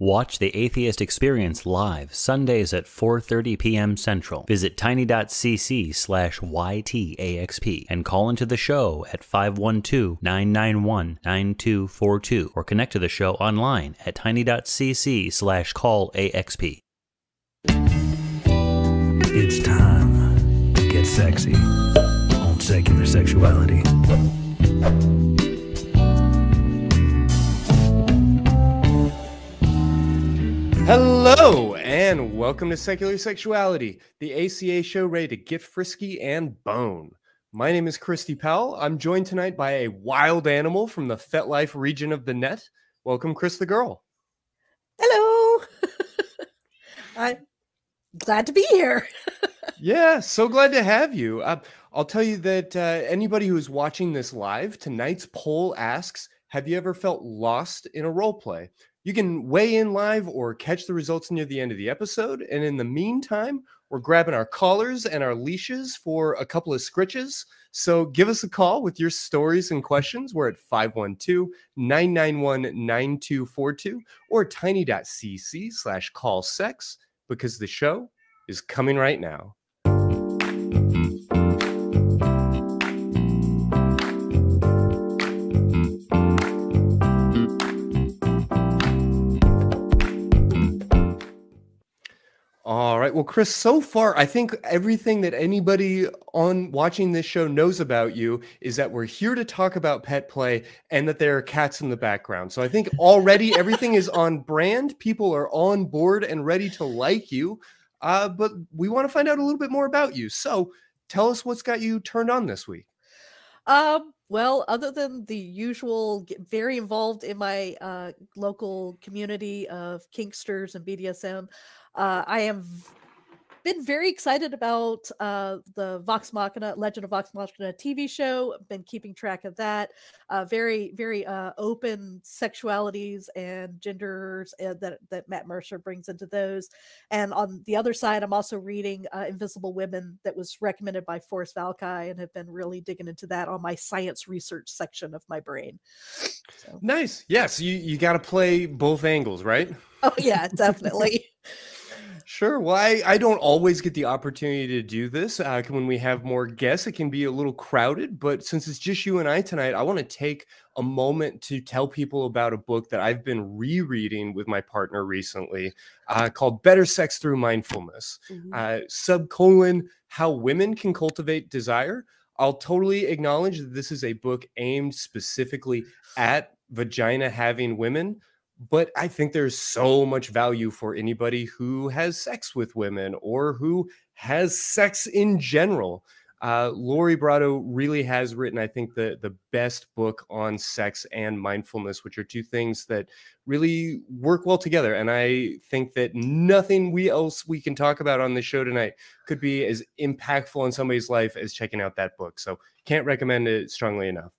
Watch The Atheist Experience live Sundays at 4:30 p.m. Central. Visit tiny.cc/ytaxp and call into the show at 512-991-9242 or connect to the show online at tiny.cc/callaxp. It's time to get sexy on secular sexuality. Hello, and welcome to Secular Sexuality, the ACA show ready to get frisky and bone. My name is Christy Powell. I'm joined tonight by a wild animal from the FetLife region of the net. Welcome, Chris the Girl. Hello. I'm glad to be here. yeah, so glad to have you. Uh, I'll tell you that uh, anybody who's watching this live, tonight's poll asks Have you ever felt lost in a role play? You can weigh in live or catch the results near the end of the episode. And in the meantime, we're grabbing our collars and our leashes for a couple of scritches. So give us a call with your stories and questions. We're at 512 991 9242 or tiny.cc slash call sex because the show is coming right now. Right. Well, Chris, so far, I think everything that anybody on watching this show knows about you is that we're here to talk about pet play and that there are cats in the background. So I think already everything is on brand. People are on board and ready to like you. Uh, but we want to find out a little bit more about you. So tell us what's got you turned on this week. Um, well, other than the usual, very involved in my uh, local community of Kinksters and BDSM, uh, I have been very excited about uh, the Vox Machina, Legend of Vox Machina TV show. Been keeping track of that. Uh, very, very uh, open sexualities and genders uh, that that Matt Mercer brings into those. And on the other side, I'm also reading uh, Invisible Women that was recommended by Forrest Valkai, and have been really digging into that on my science research section of my brain. So. Nice. Yes, you you got to play both angles, right? Oh yeah, definitely. Sure. Well, I, I don't always get the opportunity to do this. Uh, when we have more guests, it can be a little crowded. But since it's just you and I tonight, I want to take a moment to tell people about a book that I've been rereading with my partner recently uh, called Better Sex Through Mindfulness. Mm-hmm. Uh, subcolon, How Women Can Cultivate Desire. I'll totally acknowledge that this is a book aimed specifically at vagina having women but I think there's so much value for anybody who has sex with women or who has sex in general. Uh, Lori Brotto really has written, I think, the the best book on sex and mindfulness, which are two things that really work well together. And I think that nothing we else we can talk about on the show tonight could be as impactful in somebody's life as checking out that book. So can't recommend it strongly enough.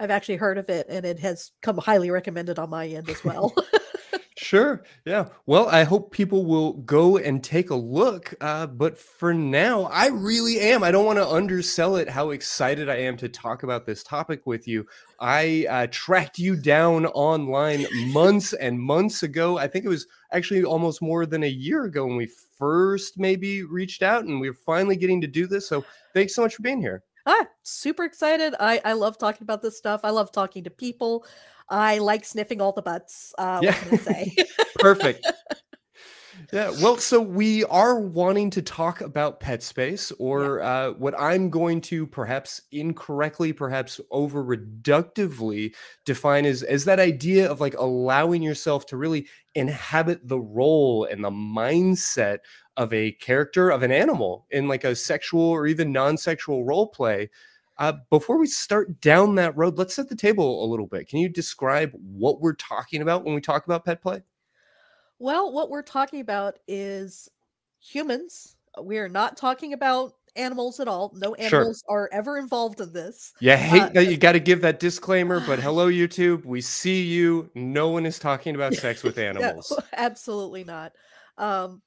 I've actually heard of it and it has come highly recommended on my end as well. sure. Yeah. Well, I hope people will go and take a look. Uh, but for now, I really am. I don't want to undersell it how excited I am to talk about this topic with you. I uh, tracked you down online months and months ago. I think it was actually almost more than a year ago when we first maybe reached out and we we're finally getting to do this. So thanks so much for being here ah, super excited. I, I love talking about this stuff. I love talking to people. I like sniffing all the butts. Uh, yeah. What can I say? Perfect. Yeah, well, so we are wanting to talk about pet space, or yeah. uh, what I'm going to perhaps incorrectly, perhaps over reductively define as, as that idea of like allowing yourself to really inhabit the role and the mindset of a character of an animal in like a sexual or even non-sexual role play. Uh, before we start down that road, let's set the table a little bit. Can you describe what we're talking about when we talk about pet play? Well, what we're talking about is humans. We are not talking about animals at all. No animals sure. are ever involved in this. Yeah, hate uh, that you got to give that disclaimer, but hello YouTube, we see you. No one is talking about sex with animals. no, absolutely not. Um,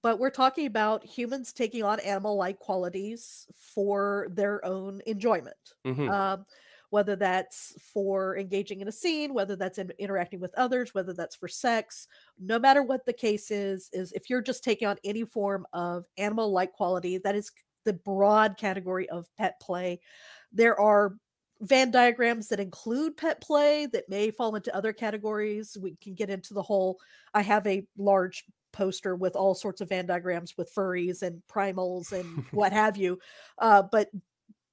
but we're talking about humans taking on animal-like qualities for their own enjoyment. Mm-hmm. Um, whether that's for engaging in a scene, whether that's in interacting with others, whether that's for sex, no matter what the case is, is if you're just taking on any form of animal like quality, that is the broad category of pet play. There are Venn diagrams that include pet play that may fall into other categories. We can get into the whole. I have a large poster with all sorts of Venn diagrams with furries and primals and what have you. Uh, but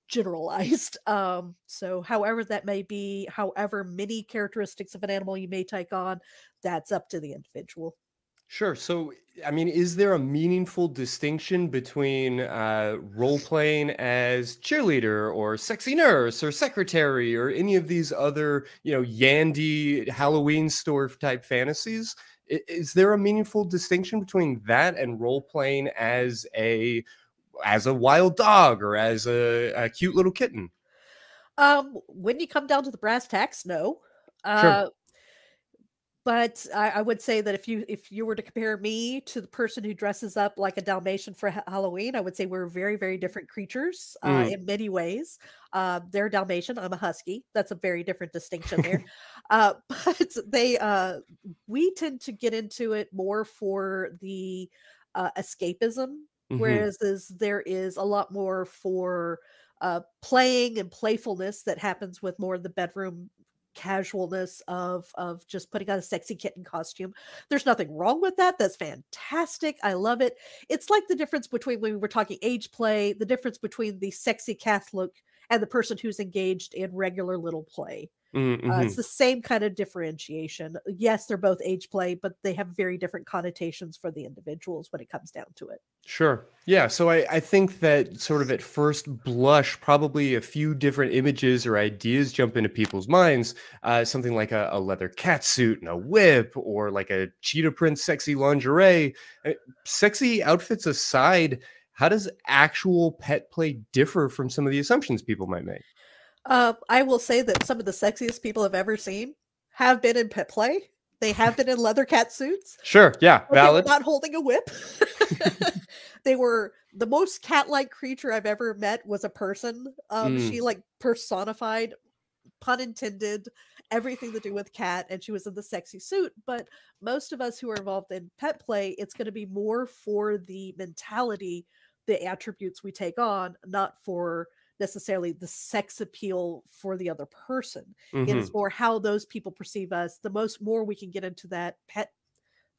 generalized. Um, so, however that may be, however many characteristics of an animal you may take on, that's up to the individual. Sure. So, I mean, is there a meaningful distinction between uh, role playing as cheerleader or sexy nurse or secretary or any of these other, you know, Yandy Halloween store type fantasies? Is there a meaningful distinction between that and role playing as a as a wild dog or as a, a cute little kitten? Um, when you come down to the brass tacks, no. Uh, Sure. But I, I would say that if you if you were to compare me to the person who dresses up like a Dalmatian for Ha- Halloween, I would say we're very very different creatures uh, Mm. in many ways. Uh, they're Dalmatian. I'm a Husky. That's a very different distinction there. uh, but they uh, we tend to get into it more for the uh, escapism, Mhm. whereas is, there is a lot more for uh, playing and playfulness that happens with more of the bedroom casualness of of just putting on a sexy kitten costume. There's nothing wrong with that. That's fantastic. I love it. It's like the difference between when we were talking age play, the difference between the sexy Catholic and the person who's engaged in regular little play. Mm, Uh, it's the same kind of differentiation. Yes, they're both age play, but they have very different connotations for the individuals when it comes down to it. Sure. Yeah. So I, I think that sort of at first blush, probably a few different images or ideas jump into people's minds. Uh, something like a, a leather cat suit and a whip, or like a cheetah print sexy lingerie. Uh, Sexy outfits aside, how does actual pet play differ from some of the assumptions people might make? Uh, I will say that some of the sexiest people I've ever seen have been in pet play. They have been in leather cat suits. Sure. Yeah. but they were Valid. not holding a whip. they were the most cat-like creature I've ever met was a person. Um, Mm. She like personified, pun intended, everything to do with cat, and she was in the sexy suit. But most of us who are involved in pet play, it's going to be more for the mentality, the attributes we take on, not for necessarily the sex appeal for the other person. It Mhm. is more how those people perceive us. The most more we can get into that pet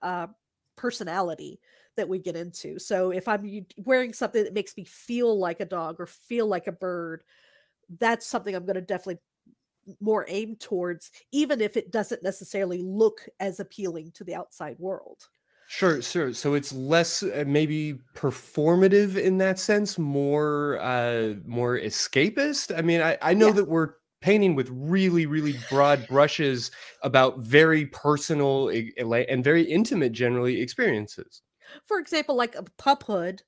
uh, personality that we get into. So if I'm wearing something that makes me feel like a dog or feel like a bird, that's something I'm going to definitely more aim towards, even if it doesn't necessarily look as appealing to the outside world. Sure, sure. So it's less uh, maybe performative in that sense, more uh more escapist. I mean, I I know Yeah. that we're painting with really really broad brushes about very personal and very intimate generally experiences. For example, like a puphood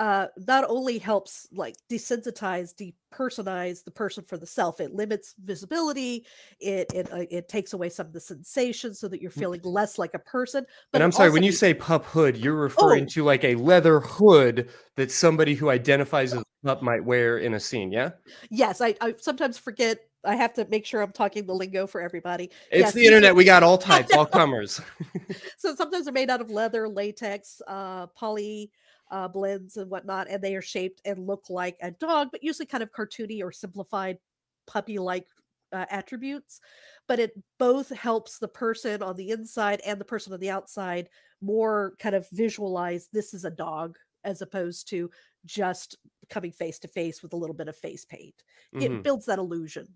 uh not only helps like desensitize depersonize the person for the self it limits visibility it it, uh, it takes away some of the sensations so that you're feeling less like a person but And I'm sorry, when you say pup hood, you're referring Oh. to like a leather hood that somebody who identifies as a pup might wear in a scene, yeah? yes I, I sometimes forget i have to make sure i'm talking the lingo for everybody It's Yes, the internet. We got all types, all comers. so sometimes they're made out of leather latex uh poly uh, blends and whatnot and they are shaped and look like a dog but usually kind of cartoony or simplified puppy like uh, attributes but it both helps the person on the inside and the person on the outside more kind of visualize this is a dog as opposed to just coming face to face with a little bit of face paint. It builds that illusion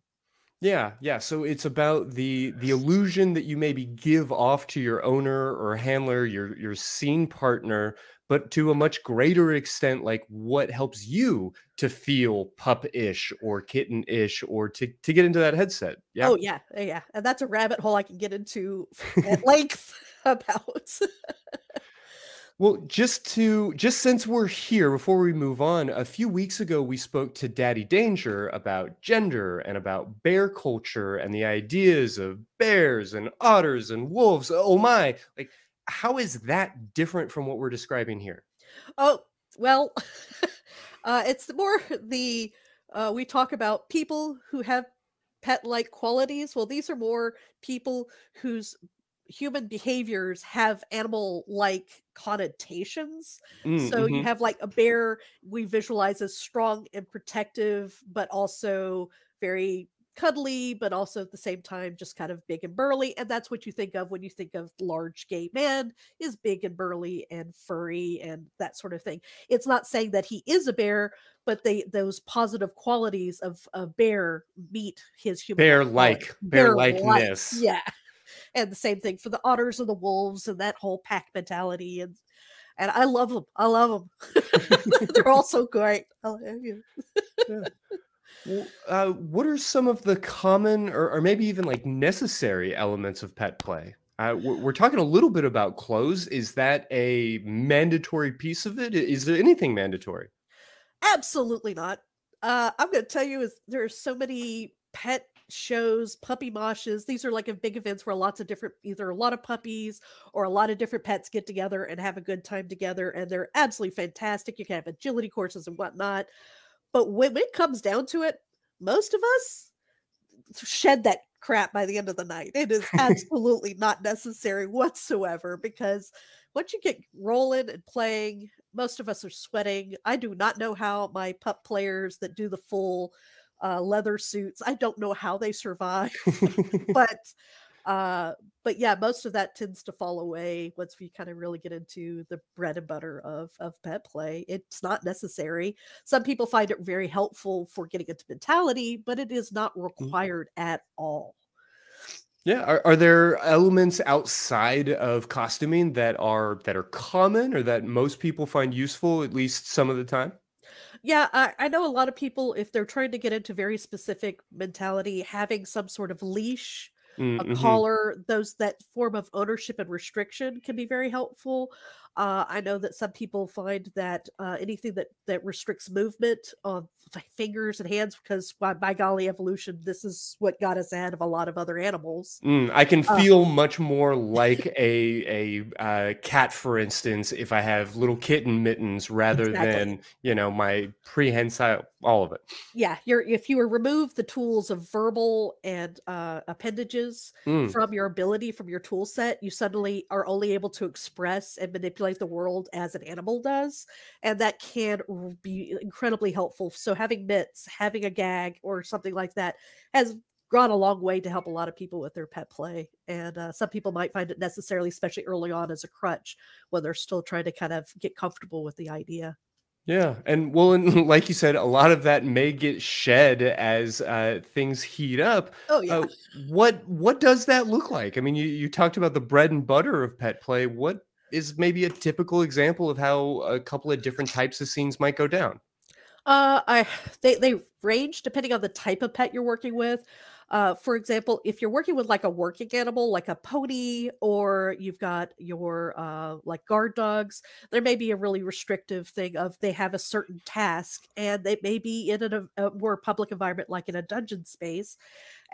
Yeah, yeah. So it's about the the illusion that you maybe give off to your owner or handler, your your scene partner, but to a much greater extent, like what helps you to feel pup-ish or kitten-ish or to to get into that headset. Yeah. Oh yeah, yeah, and that's a rabbit hole I can get into at length about. Well, just to just since we're here, before we move on, a few weeks ago we spoke to Daddy Danger about gender and about bear culture and the ideas of bears and otters and wolves. Oh my! Like, how is that different from what we're describing here? oh well, uh, it's more the uh, we talk about people who have pet like qualities. Well, these are more people whose human behaviors have animal like connotations. Mm, So you mhm. have like a bear, we visualize as strong and protective, but also very cuddly, but also at the same time just kind of big and burly. And that's what you think of when you think of large gay man is big and burly and furry and that sort of thing. It's not saying that he is a bear, but they those positive qualities of a bear meet his human bear like bear likeness. Yeah. And the same thing for the otters and the wolves and that whole pack mentality and and I love them. I love them. They're all so great. I love you. Well, uh, what are some of the common or, or maybe even like necessary elements of pet play? Uh, we're, we're talking a little bit about clothes. Is that a mandatory piece of it? Is there anything mandatory? Absolutely not. Uh, I'm going to tell you is there are so many pet shows, puppy moshes. These are like a big events where lots of different, either a lot of puppies or a lot of different pets get together and have a good time together, and they're absolutely fantastic. You can have agility courses and whatnot, but when it comes down to it, most of us shed that crap by the end of the night. It is absolutely not necessary whatsoever because once you get rolling and playing, most of us are sweating. I do not know how my pup players that do the full uh, leather suits. I don't know how they survive, but uh but yeah most of that tends to fall away once we kind of really get into the bread and butter of of pet play it's not necessary some people find it very helpful for getting into mentality but it is not required at all Yeah, are, are there elements outside of costuming that are that are common or that most people find useful at least some of the time? Yeah, I, I know a lot of people, if they're trying to get into very specific mentality, having some sort of leash, Mm, a mhm. collar, those that form of ownership and restriction can be very helpful. Uh, I know that some people find that uh, anything that that restricts movement of fingers and hands, because by, by golly, evolution, this is what got us ahead of a lot of other animals. Mm, I can Uh, feel much more like a a uh, cat, for instance, if I have little kitten mittens rather Exactly. than you know my prehensile, all of it. Yeah, you're if you were remove the tools of verbal and uh, appendages Mm, from your ability from your tool set, you suddenly are only able to express and manipulate the world as an animal does, and that can be incredibly helpful. So having mitts, having a gag, or something like that has gone a long way to help a lot of people with their pet play. And uh, some people might find it necessarily, especially early on, as a crutch when they're still trying to kind of get comfortable with the idea. yeah, and well, and like you said, a lot of that may get shed as uh, things heat up. Oh yeah. Uh, what what does that look like? I mean, you, you talked about the bread and butter of pet play. What is maybe a typical example of how a couple of different types of scenes might go down? Uh, I they they range depending on the type of pet you're working with. Uh, for example, if you're working with like a working animal, like a pony, or you've got your uh like guard dogs, there may be a really restrictive thing of they have a certain task, and they may be in a, a more public environment, like in a dungeon space,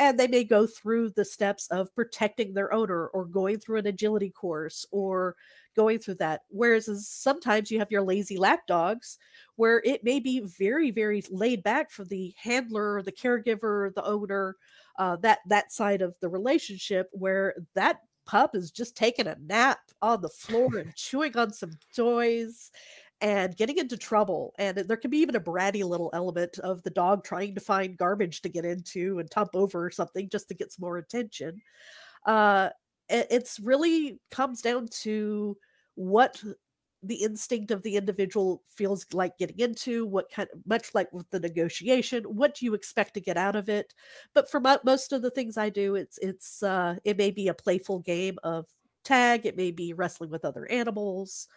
and they may go through the steps of protecting their owner, or going through an agility course, or going through that. Whereas sometimes you have your lazy lap dogs where it may be very very laid back for the handler the caregiver the owner uh, that that side of the relationship where that pup is just taking a nap on the floor and chewing on some toys and getting into trouble and there can be even a bratty little element of the dog trying to find garbage to get into and tump over or something just to get some more attention. Uh it, it's really comes down to what the instinct of the individual feels like getting into what kind of, much like with the negotiation what do you expect to get out of it? But for mo- most of the things i do it's it's uh it may be a playful game of tag it may be wrestling with other animals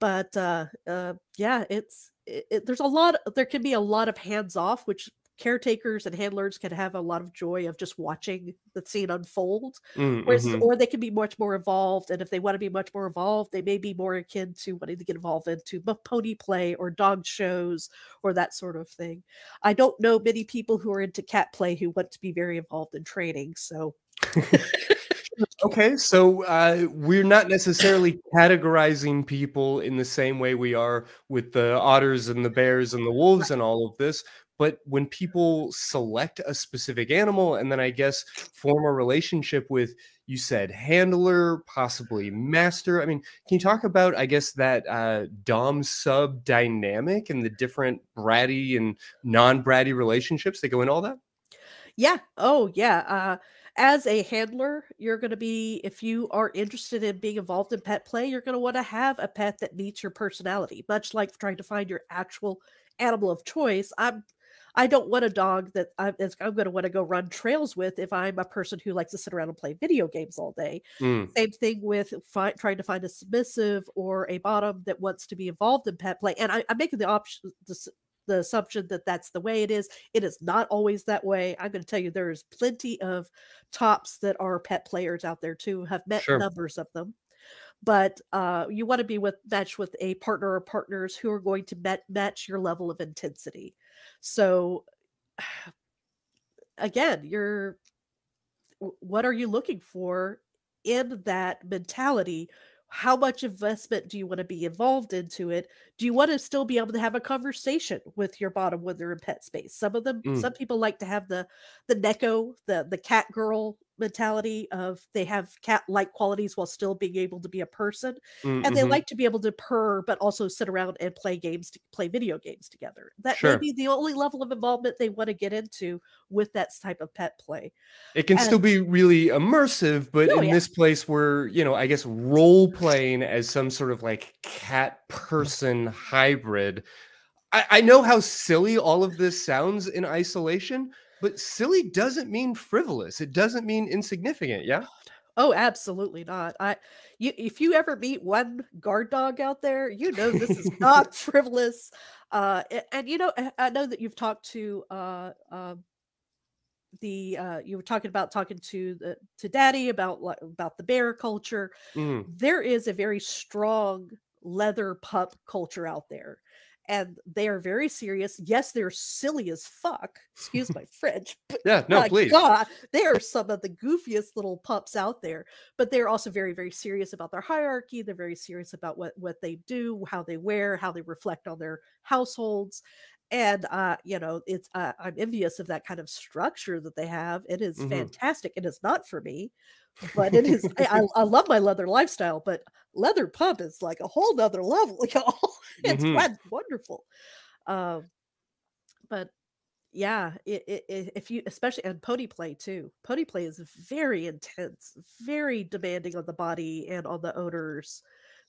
but uh uh yeah it's it, it- there's a lot there can be a lot of hands off which caretakers and handlers can have a lot of joy of just watching the scene unfold Mm, Whereas, mhm. or they can be much more involved, and if they want to be much more involved, they may be more akin to wanting to get involved into pony play or dog shows or that sort of thing. I don't know many people who are into cat play who want to be very involved in training. So, Okay, so uh, we're not necessarily categorizing people in the same way we are with the otters and the bears and the wolves and all of this, but when people select a specific animal and then I guess form a relationship with you said handler, possibly master. I mean, can you talk about, I guess, that uh, dom sub dynamic and the different bratty and non bratty relationships that go in all that? Yeah. Oh, yeah. Uh, as a handler, you're going to be, if you are interested in being involved in pet play, you're going to want to have a pet that meets your personality, much like trying to find your actual animal of choice. I'm I don't want a dog that I'm, I'm going to want to go run trails with if I'm a person who likes to sit around and play video games all day. Mm. Same thing with fi- trying to find a submissive or a bottom that wants to be involved in pet play. And I, am making the option, the assumption that that's the way it is. It is not always that way. I'm going to tell you there's plenty of tops that are pet players out there too. Have met sure. numbers of them but uh, you want to be with match with a partner or partners who are going to met, match your level of intensity so again, you're what are you looking for in that mentality? How much investment do you want to be involved into it? Do you want to still be able to have a conversation with your bottom when they're in pet space? Some of them, mm. some people like to have the the neko, the the cat girl mentality of they have cat like qualities while still being able to be a person mm-hmm. and they mm-hmm. like to be able to purr but also sit around and play games to play video games together that sure. may be the only level of involvement they want to get into with that type of pet play it can and, still be really immersive but oh, in yeah. this place we're you know i guess role playing as some sort of like cat person hybrid I, I know how silly all of this sounds in isolation but silly doesn't mean frivolous. It doesn't mean insignificant. Yeah. Oh, absolutely not. I you if you ever meet one guard dog out there, you know this is not frivolous. Uh and, and, you know I know that you've talked to uh um the uh you were talking about talking to the to daddy about about the bear culture. Mm. There is a very strong leather pup culture out there and they are very serious. Yes, they're silly as fuck. Excuse my French. But yeah, no, please. God, they are some of the goofiest little pups out there. But they're also very, very serious about their hierarchy. They're very serious about what what they do, how they wear, how they reflect on their households. And uh, you know, it's uh, I'm envious of that kind of structure that they have. It is mm-hmm. fantastic. It is not for me, but it is I, I, love my leather lifestyle but leather pup is like a whole nother level y'all. It's mm-hmm. wonderful. Um but yeah it, it, if you especially and pony play too pony play is very intense very demanding on the body and on the owners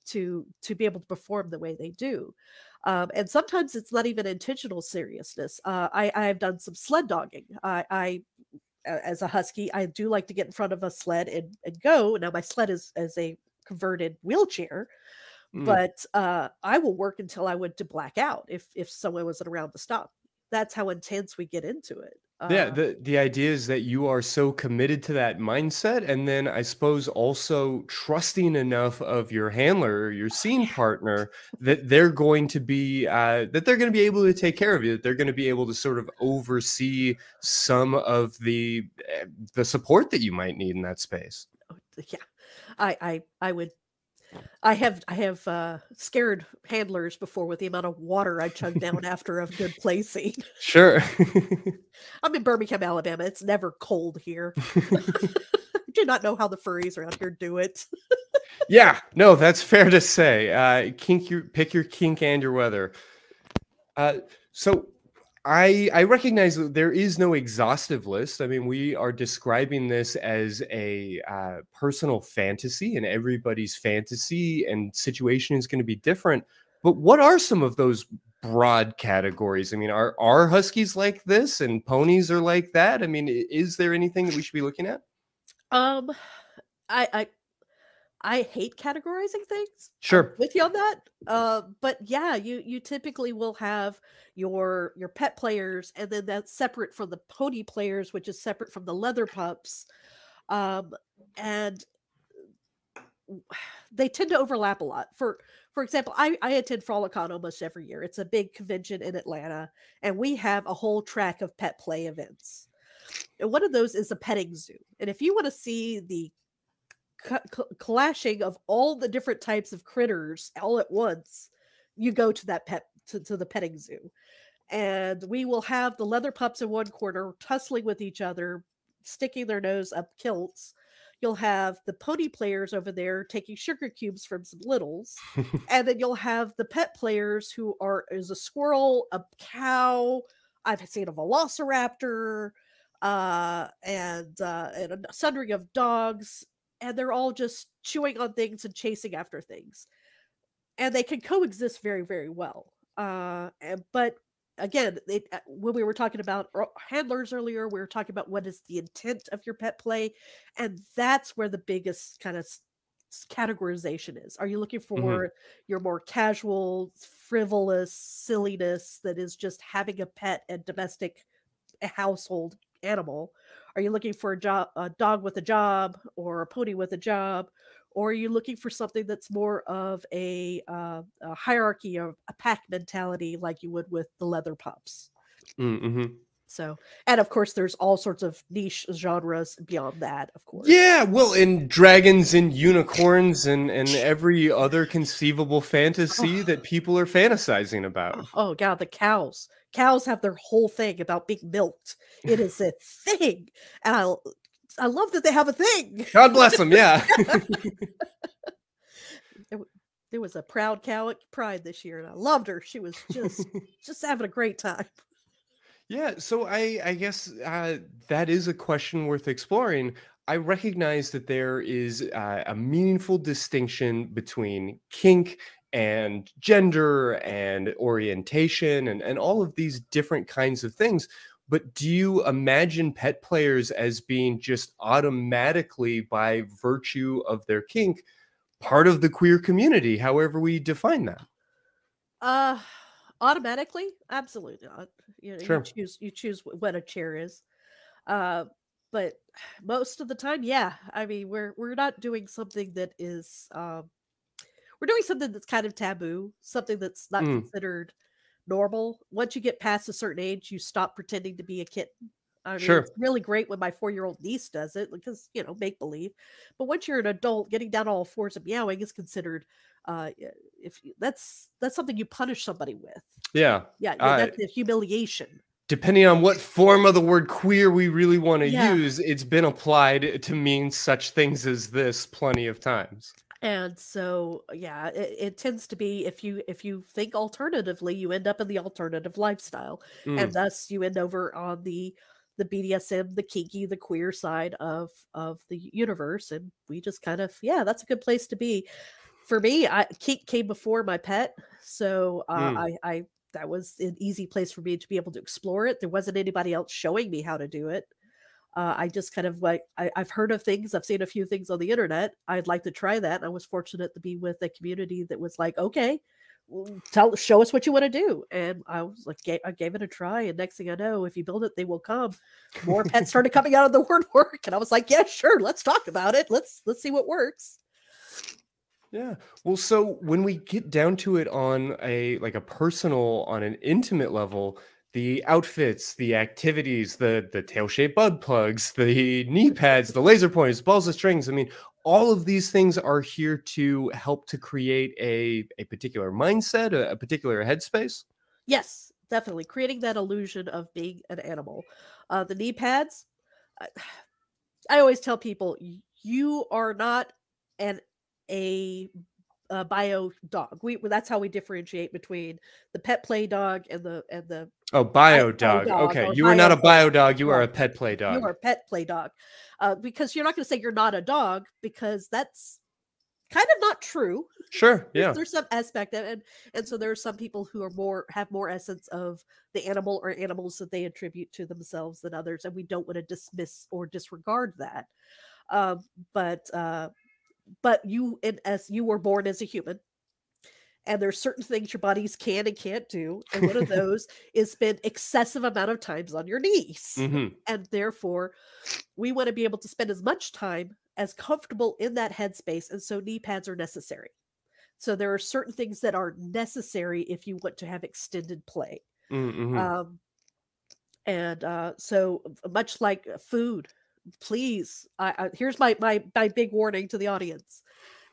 to to be able to perform the way they do. Um, and sometimes it's not even intentional seriousness. Uh, I, I have done some sled dogging. I, I as a husky, I do like to get in front of a sled and, and go. Now my sled is as a converted wheelchair, mm. but uh, I will work until I went to black out if if someone wasn't around to stop. That's how intense we get into it yeah uh the the idea is that you are so committed to that mindset and then i suppose also trusting enough of your handler your scene partner that they're going to be uh, that they're going to be able to take care of you that they're going to be able to sort of oversee some of the eh, the support that you might need in that space. Oh, yeah. I i i would I have I have uh, scared handlers before with the amount of water I chug down after a good play scene. Sure. I'm in Birmingham, Alabama. It's never cold here. do not know how the furries around here do it. yeah, no, that's fair to say. Uh, kink your pick your kink and your weather. Uh, so I I recognize that there is no exhaustive list. I mean, we are describing this as a uh, personal fantasy, and everybody's fantasy and situation is going to be different. But what are some of those broad categories? I mean, are are huskies like this, and ponies are like that? I mean, is there anything that we should be looking at? Um, I I I hate categorizing things. Sure. I'm with you on that. Uh, but yeah, you you typically will have your your pet players, and then that's separate from the pony players, which is separate from the leather pups. Um, and they tend to overlap a lot. For for example, I, I attend Frolicon almost every year. It's a big convention in Atlanta, and we have a whole track of pet play events. And one of those is a petting zoo. And if you want to see the clashing of all the different types of critters all at once, you go to that pet to, to the petting zoo. and we will have the leather pups in one corner tussling with each other, sticking their nose up kilts. You'll have the pony players over there taking sugar cubes from some littles, and then you'll have the pet players who are is a squirrel, a cow. I've seen a velociraptor, uh, and uh, and a sundering of dogs, and they're all just chewing on things and chasing after things, and they can coexist very very well. Uh, and, but again, it, uh, when we were talking about er- handlers earlier, we were talking about what is the intent of your pet play, and that's where the biggest kind of categorization is. Are you looking for your more casual, frivolous silliness that is just having a pet and domestic household animal? Are you looking for a job, a dog with a job, or a pony with a job? Or are you looking for something that's more of a, uh, a hierarchy of a pack mentality, like you would with the leather pups? Mm-hmm. So, and of course, there's all sorts of niche genres beyond that. Of course, Yeah, well, and dragons and unicorns and and every other conceivable fantasy that people are fantasizing about. Oh god, the cows. Cows have their whole thing about being milked. It is a thing, and I I love that they have a thing. God bless them. Yeah. There was a proud cow at Pride this year, and I loved her. She was just just having a great time. Yeah, so I I guess uh, that is a question worth exploring. I recognize that there is uh, a meaningful distinction between kink and gender and orientation and, and all of these different kinds of things. But do you imagine pet players as being just automatically, by virtue of their kink, part of the queer community, however we define that? Uh automatically, absolutely not. You Sure. you choose you choose what a chair is. Uh, but most of the time, yeah. I mean, we're we're not doing something that is um we're doing something that's kind of taboo, something that's not Mm. considered normal. Once you get past a certain age, you stop pretending to be a kitten. I mean, Sure. it's really great when my four-year-old niece does it because you know make believe. But once you're an adult, getting down all fours and meowing is considered uh if you, that's that's something you punish somebody with. Yeah. Yeah, Uh, that's a humiliation. depending on what form of the word queer we really want to Yeah. use, it's been applied to mean such things as this plenty of times. And so yeah, it, it tends to be if you if you think alternatively, you end up in the alternative lifestyle. Mm, and thus you end over on the the BDSM, the kinky, the queer side of of the universe, and we just kind of yeah, that's a good place to be. For me, I kink came before my pet, so uh, Mm. I I that was an easy place for me to be able to explore it. There wasn't anybody else showing me how to do it. Uh, I just kind of like I, I've heard of things, I've seen a few things on the internet. I'd like to try that. I was fortunate to be with a community that was like, okay, tell show us what you want to do and i was like gave, i gave it a try and next thing i know if you build it they will come more pets started coming out of the woodwork and i was like yeah sure let's talk about it let's let's see what works yeah. Well, so when we get down to it on a like a personal, on an intimate level, the outfits, the activities, the the tail-shaped butt plugs, the knee pads, the laser pointers, balls of strings. I mean, all of these things are here to help to create a a particular mindset, a, a particular headspace. yes definitely creating that illusion of being an animal uh the knee pads I, I always tell people you are not an a, a bio dog we that's how we differentiate between the pet play dog and the and the Oh, bio dog. dog Okay, you are not a bio dog. You are a pet play dog. you are a pet play dog uh, because you're not going to say you're not a dog because that's kind of not true Sure. Yeah. there's some aspect of it and so there are some people who are more have more essence of the animal or animals that they attribute to themselves than others and we don't want to dismiss or disregard that um, but uh, but you in, as you were born as a human. And there's certain things your bodies can and can't do and one of those is spend excessive amount of times on your knees. Hmm and therefore we want to be able to spend as much time as comfortable in that headspace and so knee pads are necessary. So there are certain things that are necessary if you want to have extended play. Hmm um, and uh, so much like food please I, I, here's my, my my big warning to the audience.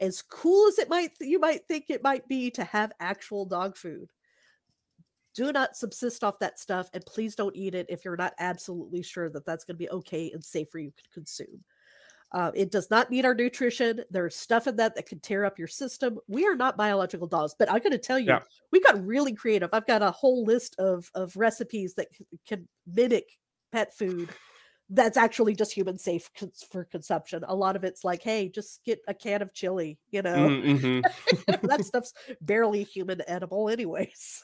As cool as it might you might think it might be to have actual dog food do not subsist off that stuff and please don't eat it if you're not absolutely sure that that's going to be okay and safe for you to consume. Uh, it does not meet our nutrition. There's stuff in that that can tear up your system. We are not biological dogs but i'm going to tell you Yeah. we got really creative. I've got a whole list of of recipes that can mimic pet food that's actually just human safe cons- for consumption a lot of it's like hey just get a can of chili you know Mm, mhm. that stuff's barely human edible anyways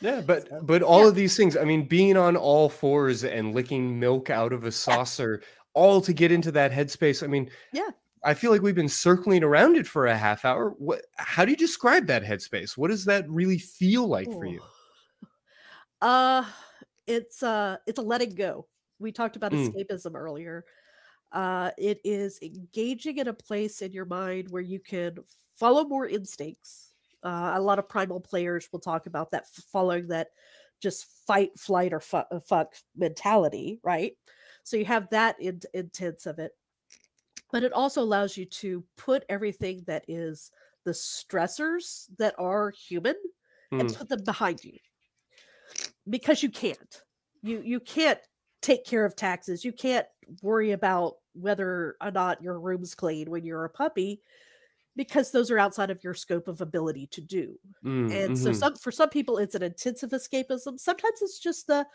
Yeah, but So, but all yeah. of these things, I mean, being on all fours and licking milk out of a saucer, all to get into that headspace. I mean, Yeah. I feel like we've been circling around it for a half hour. What how do you describe that headspace? What does that really feel like for you? Ooh. Uh it's uh it's a letting go. We talked about Mm. escapism earlier. Uh it is engaging in a place in your mind where you can follow more instincts. Uh, a lot of primal players will talk about that following that just fight, flight, or fu- uh, fuck mentality, right? So you have that in- intense of it, but it also allows you to put everything that is the stressors that are human and Mm. put them behind you because you can't you you can't take care of taxes. You can't worry about whether or not your room's clean when you're a puppy because those are outside of your scope of ability to do. Mm, and so mhm. some for some people it's an intensive escapism. Sometimes it's just the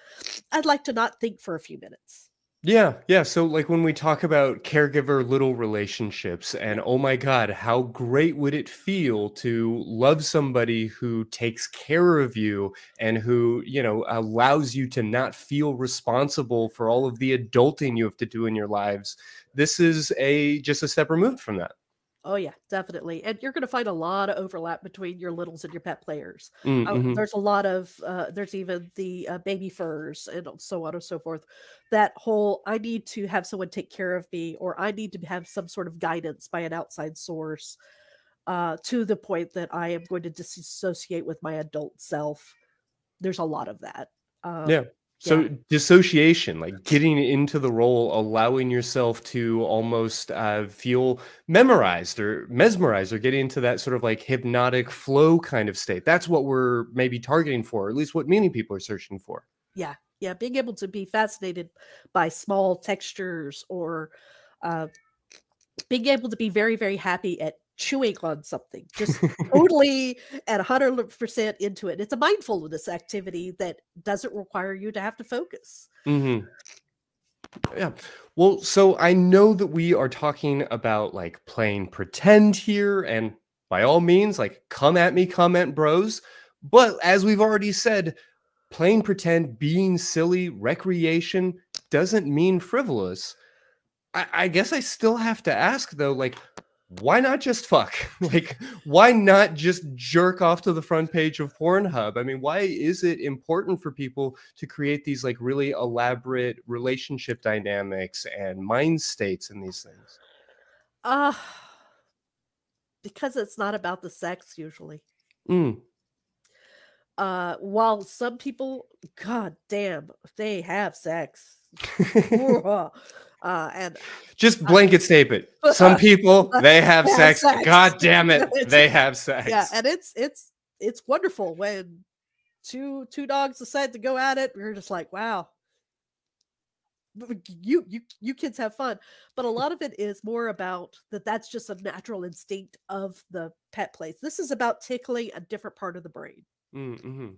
i'd like to not think for a few minutes Yeah, yeah. So, like when we talk about caregiver little relationships, and oh my God, how great would it feel to love somebody who takes care of you and who, you know, allows you to not feel responsible for all of the adulting you have to do in your lives? This is a just a step removed from that. Oh yeah definitely and you're going to find a lot of overlap between your littles and your pet players. Mm, Uh, there's a lot of uh, there's even the uh, baby furs and so on and so forth. That whole i need to have someone take care of me or i need to have some sort of guidance by an outside source uh, to the point that i am going to disassociate with my adult self. There's a lot of that um, Yeah. So yeah. dissociation, like getting into the role, allowing yourself to almost uh, feel memorized or mesmerized, or getting into that sort of like hypnotic flow kind of state. That's what we're maybe targeting for, or at least what many people are searching for. yeah yeah being able to be fascinated by small textures or uh, being able to be very very happy at chewing on something just totally at 100% into it it's a mindfulness activity that doesn't require you to have to focus Mm -hmm. Yeah. Well, so I know that we are talking about like playing pretend here, and by all means, like come at me, comment bros. But as we've already said, playing pretend, being silly, recreation doesn't mean frivolous. I, I guess I still have to ask though, like, why not just fuck? like, why not just jerk off to the front page of Pornhub? I mean, why is it important for people to create these like really elaborate relationship dynamics and mind states and these things? uh because it's not about the sex usually Mm, uh while some people god damn they have sex uh and just blanket statement. Some people they have Have sex. sex. God damn it, they have sex. yeah and it's it's it's wonderful when two two dogs decide to go at it we're just like wow you you you kids have fun but a lot of it is more about that that's just a natural instinct of the pet place this is about tickling a different part of the brain Mm, mhm.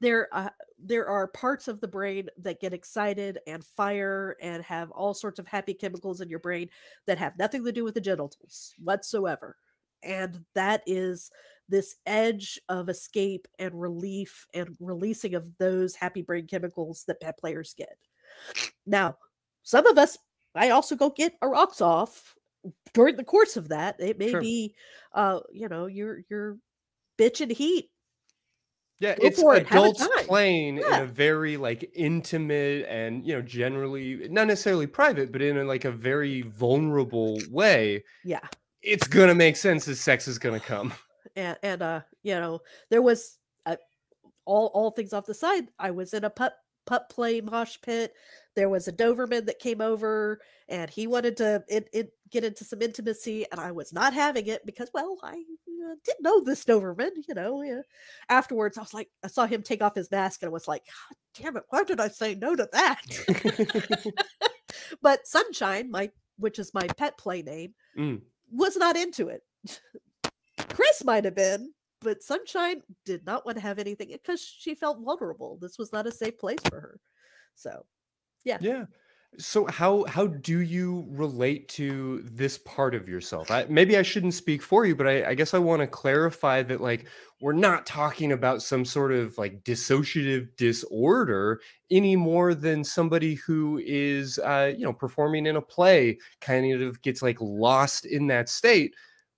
there uh, there are parts of the brain that get excited and fire and have all sorts of happy chemicals in your brain that have nothing to do with the genitals whatsoever and that is this edge of escape and relief and releasing of those happy brain chemicals that pet players get now some of us i also go get our rocks off during the course of that it may Sure. be uh you know you're you're bitching heat Yeah, Go it's for it, adults playing Yeah. in a very like intimate and you know generally not necessarily private, but in a, like a very vulnerable way. yeah It's gonna make sense as sex is gonna come. and and uh you know there was uh, all all things off the side i was in a pup pup play mosh pit there was a doberman that came over and he wanted to it, it get into some intimacy, and I was not having it because, well, I uh, didn't know this Doberman. You know, yeah. afterwards, I was like, I saw him take off his mask, and I was like, God damn it, why did I say no to that? but Sunshine, my which is my pet play name, Mm. was not into it. Chris might have been, but Sunshine did not want to have anything because she felt vulnerable. This was not a safe place for her. So, Yeah. Yeah so how how do you relate to this part of yourself? I, maybe I shouldn't speak for you, but I, I guess I want to clarify that like we're not talking about some sort of like dissociative disorder any more than somebody who is uh, you know performing in a play kind of gets like lost in that state.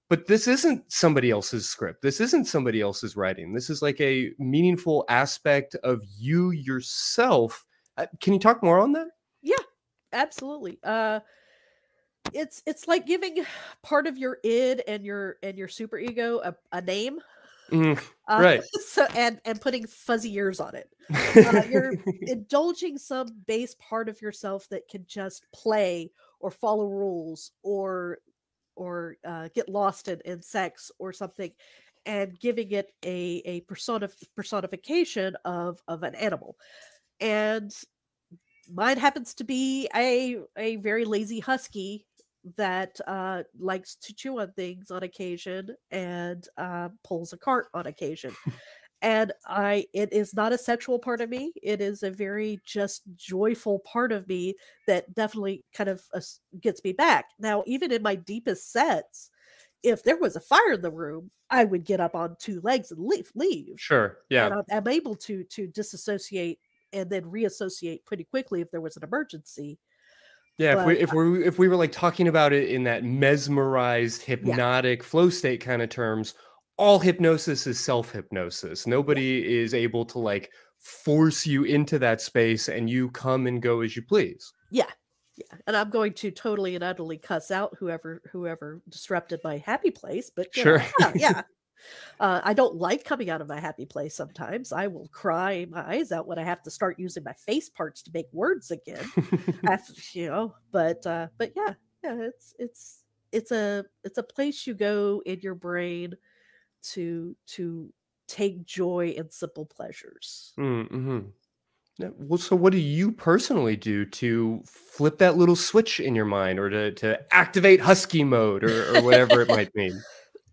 But this isn't somebody else's script. This isn't somebody else's writing. This is like a meaningful aspect of you yourself. Uh, can you talk more on that? Yeah, absolutely. Uh it's it's like giving part of your id and your and your super ego a, a name. Mm, Uh, Right. So and and putting fuzzy ears on it. Uh, you're indulging some base part of yourself that can just play or follow rules or or uh, get lost in, in sex or something and giving it a a persona personification of of an animal and mine happens to be a a very lazy husky that uh likes to chew on things on occasion and uh pulls a cart on occasion and i it is not a sexual part of me it is a very just joyful part of me that definitely kind of uh, gets me back now even in my deepest sets if there was a fire in the room i would get up on two legs and leave leave Sure. Yeah. and I'm, I'm able to to disassociate and then reassociate pretty quickly if there was an emergency Yeah. If we but, if we if we were like talking about it in that mesmerized, hypnotic flow state kind of terms, all hypnosis is self hypnosis. Nobody is able to like force you into that space and you come and go as you please. yeah yeah and i'm going to totally and utterly cuss out whoever whoever disrupted my happy place but you know, Sure. yeah, yeah. Uh, I don't like coming out of my happy place sometimes. I will cry my eyes out when I have to start using my face parts to make words again. after you know but uh but yeah yeah it's it's it's a it's a place you go in your brain to to take joy in simple pleasures mm-hmm. Well, so what do you personally do to flip that little switch in your mind or to, to activate husky mode or, or whatever it might mean?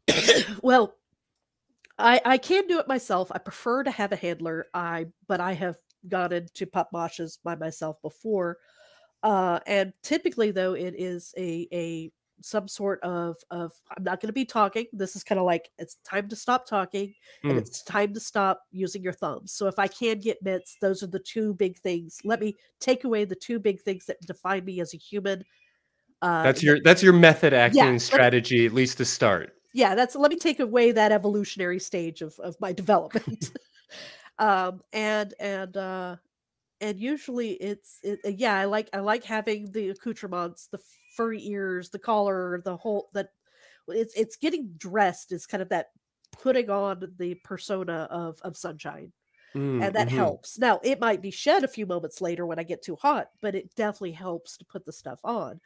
well i i can do it myself i prefer to have a handler i but i have gone into pup moshes by myself before uh and typically though it is a a some sort of of i'm not going to be talking this is kind of like it's time to stop talking and Mm. it's time to stop using your thumbs so if i can get mitts those are the two big things let me take away the two big things that define me as a human uh That's your that's your method acting me- strategy, at least to start. Yeah that's let me take away that evolutionary stage of of my development. Um and and uh and usually it's it, uh, yeah i like i like having the accoutrements the furry ears the collar the whole that it's it's getting dressed is kind of that putting on the persona of of sunshine. Mm, and that mhm. helps. Now it might be shed a few moments later when i get too hot but it definitely helps to put the stuff on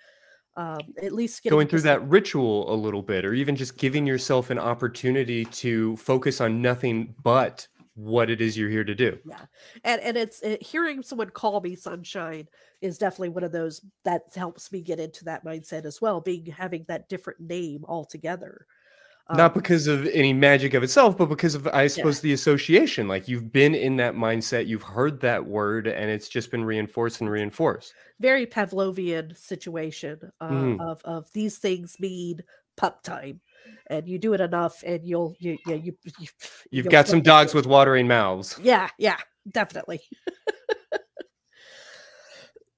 um at least going through that ritual a little bit or even just giving yourself an opportunity to focus on nothing but what it is you're here to do. Yeah and and it's it, hearing someone call me sunshine is definitely one of those that helps me get into that mindset as well being having that different name altogether not Um, because of any magic of itself but because of i suppose the association like you've been in that mindset you've heard that word and it's just been reinforced and reinforced very pavlovian situation uh, Mhm. of of these things mean pup time and you do it enough and you'll you yeah you, you you've got some flip it. dogs with watering mouths yeah yeah definitely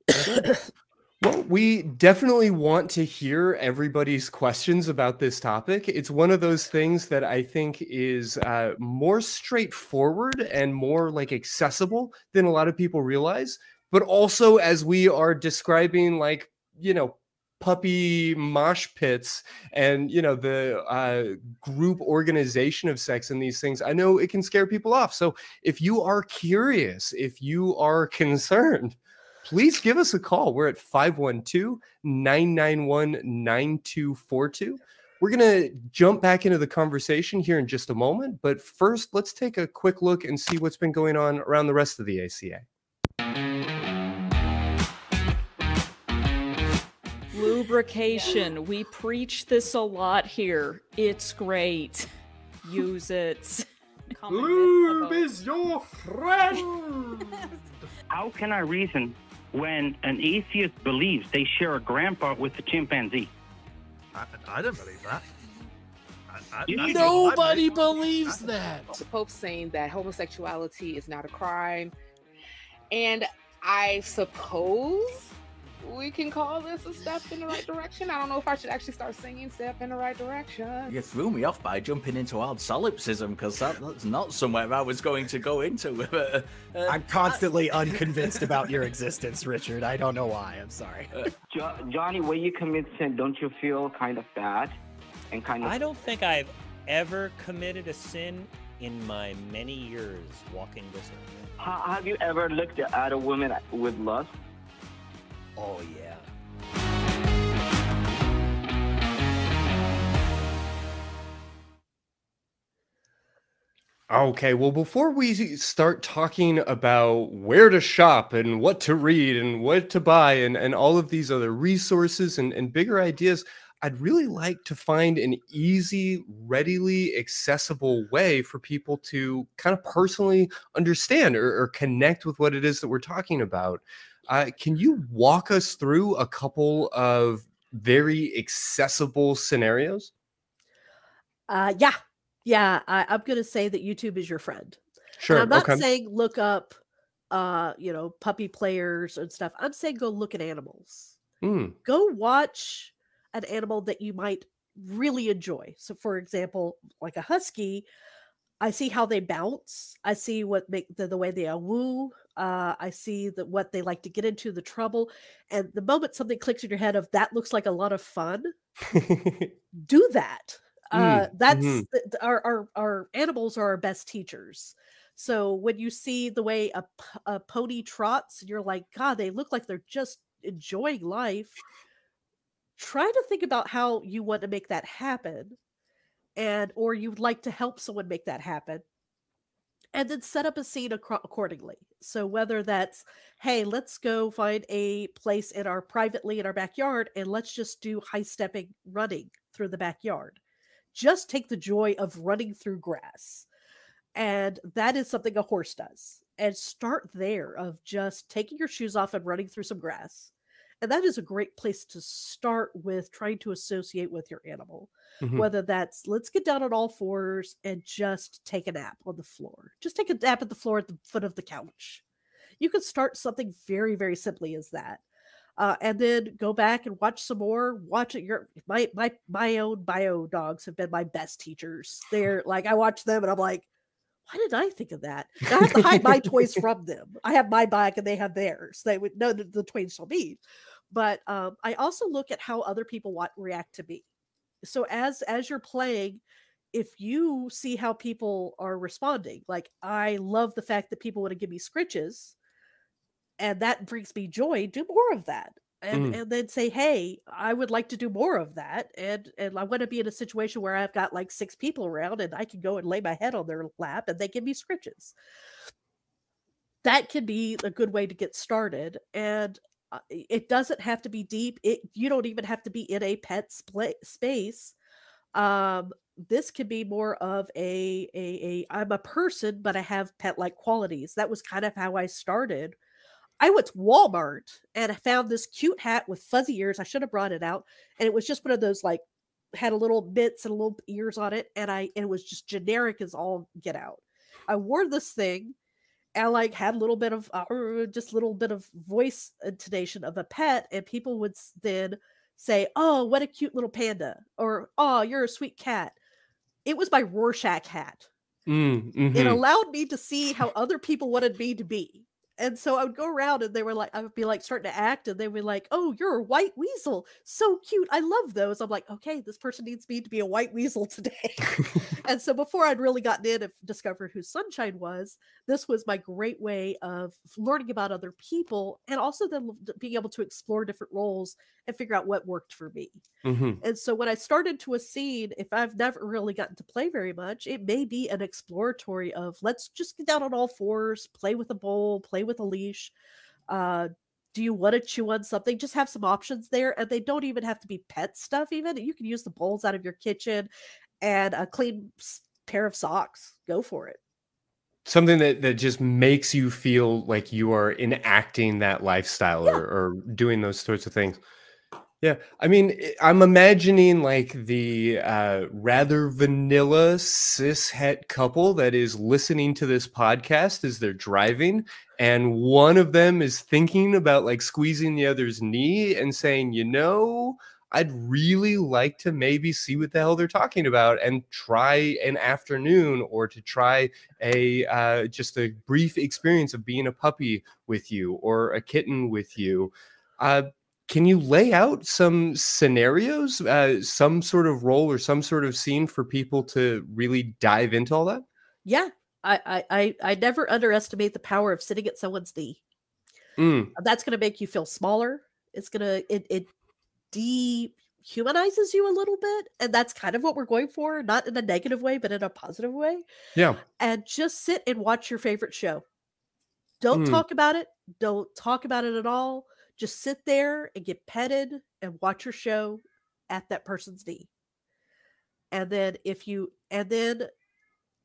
Well, we definitely want to hear everybody's questions about this topic. It's one of those things that I think is uh, more straightforward and more like accessible than a lot of people realize. But also, as we are describing, like, you know, puppy mosh pits and, you know, the uh, group organization of sex and these things, I know it can scare people off. So if you are curious, if you are concerned, please give us a call. We're at 512 991 9242. We're going to jump back into the conversation here in just a moment. But first, let's take a quick look and see what's been going on around the rest of the ACA. Lubrication. We preach this a lot here. It's great. Use it. Lube is your friend. How can I reason when an atheist believes they share a grandpa with a chimpanzee? I, I don't believe that. I, I, You- I- Nobody I- believes that. the Pope saying that homosexuality is not a crime. And I suppose we can call this a step in the right direction. I don't know if I should actually start singing Step in the Right Direction. You threw me off by jumping into hard solipsism because that, that's not somewhere I was going to go into. Uh, uh, I'm constantly unconvinced about your existence, Richard. I don't know why. I'm sorry. Jo- Johnny, when you commit sin, don't you feel kind of bad and kind of? I don't think I've ever committed a sin in my many years walking this earth. Have you ever looked at a woman with lust? Oh, yeah. Okay, well, before we start talking about where to shop and what to read and what to buy and, and all of these other resources and, and bigger ideas, I'd really like to find an easy, readily accessible way for people to kind of personally understand or, or connect with what it is that we're talking about. Uh, can you walk us through a couple of very accessible scenarios? Uh, yeah, yeah. I, I'm going to say that YouTube is your friend. And Sure. I'm not okay. saying look up, uh, you know, puppy players and stuff. I'm saying go look at animals. Mm, Go watch an animal that you might really enjoy. So, for example, like a husky, I see how they bounce. I see what make the, the way they woo. Uh, I see that what they like to get into, the trouble, and the moment something clicks in your head of that looks like a lot of fun, do that. Uh, that's mhm. th- th- our, our our animals are our best teachers. So when you see the way a, a pony trots, and you're like, God, they look like they're just enjoying life. Try to think about how you want to make that happen, and or you'd like to help someone make that happen, and then set up a scene acro- accordingly. So whether that's, hey, let's go find a place in our privately in our backyard, and let's just do high stepping running through the backyard just take the joy of running through grass. And that is something a horse does. And start there of just taking your shoes off and running through some grass. And that is a great place to start with trying to associate with your animal. Mhm. Whether that's let's get down on all fours and just take a nap on the floor. Just take a nap at the floor at the foot of the couch. You can start something very, very simply as that uh, and then go back and watch some more. Watch it. Your my my my own bio dogs have been my best teachers. They're like I watch them and I'm like, why did I think of that? And I have to hide my toys from them. I have my bag and they have theirs. They would know that the toys shall be. But um, I also look at how other people want react to me. So as as you're playing, if you see how people are responding, like I love the fact that people want to give me scritches and that brings me joy do more of that and Mm. and then say hey i would like to do more of that and and i want to be in a situation where i've got like six people around and i can go and lay my head on their lap and they give me scritches that can be a good way to get started and uh, it doesn't have to be deep it you don't even have to be in a pet space um this could be more of a, a a i'm a person but i have pet like qualities that was kind of how i started I went to Walmart and I found this cute hat with fuzzy ears. I should have brought it out. And it was just one of those like had a little bits and little ears on it. And I and it was just generic as all get out. I wore this thing and like had a little bit of uh, just a little bit of voice intonation of a pet. And people would then say, Oh, what a cute little panda, or Oh, you're a sweet cat. It was my Rorschach hat Mm, it mhm. allowed me to see how other people wanted me to be And so I would go around and they were like, I would be like starting to act, and they would be like, Oh, you're a white weasel. So cute. I love those. I'm like, Okay, this person needs me to be a white weasel today. and so before I'd really gotten in and discovered who Sunshine was, this was my great way of learning about other people and also then being able to explore different roles and figure out what worked for me. Mhm. And so when I started to a scene, if I've never really gotten to play very much, it may be an exploratory of let's just get down on all fours, play with a bowl, play with a leash. Uh, do you want to chew on something? Just have some options there, and they don't even have to be pet stuff. Even you can use the bowls out of your kitchen and a clean pair of socks. Go for it. Something that that just makes you feel like you are enacting that lifestyle or, or doing those sorts of things. Yeah, I mean, I- I'm imagining like the uh, rather vanilla cis het couple that is listening to this podcast as they're driving, and one of them is thinking about like squeezing the other's knee and saying, you know, I'd really like to maybe see what the hell they're talking about and try an afternoon or to try a uh, just a brief experience of being a puppy with you or a kitten with you. Uh, can you lay out some scenarios, uh, some sort of role or some sort of scene for people to really dive into all that? Yeah, I I I, I never underestimate the power of sitting at someone's knee. Mm, That's going to make you feel smaller. It's gonna it it dehumanizes you a little bit, and that's kind of what we're going for, not in a negative way, but in a positive way. yeah. And just sit and watch your favorite show. Don't Mm. talk about it. Don't talk about it at all. Just sit there and get petted and watch your show at that person's knee. And then if you and then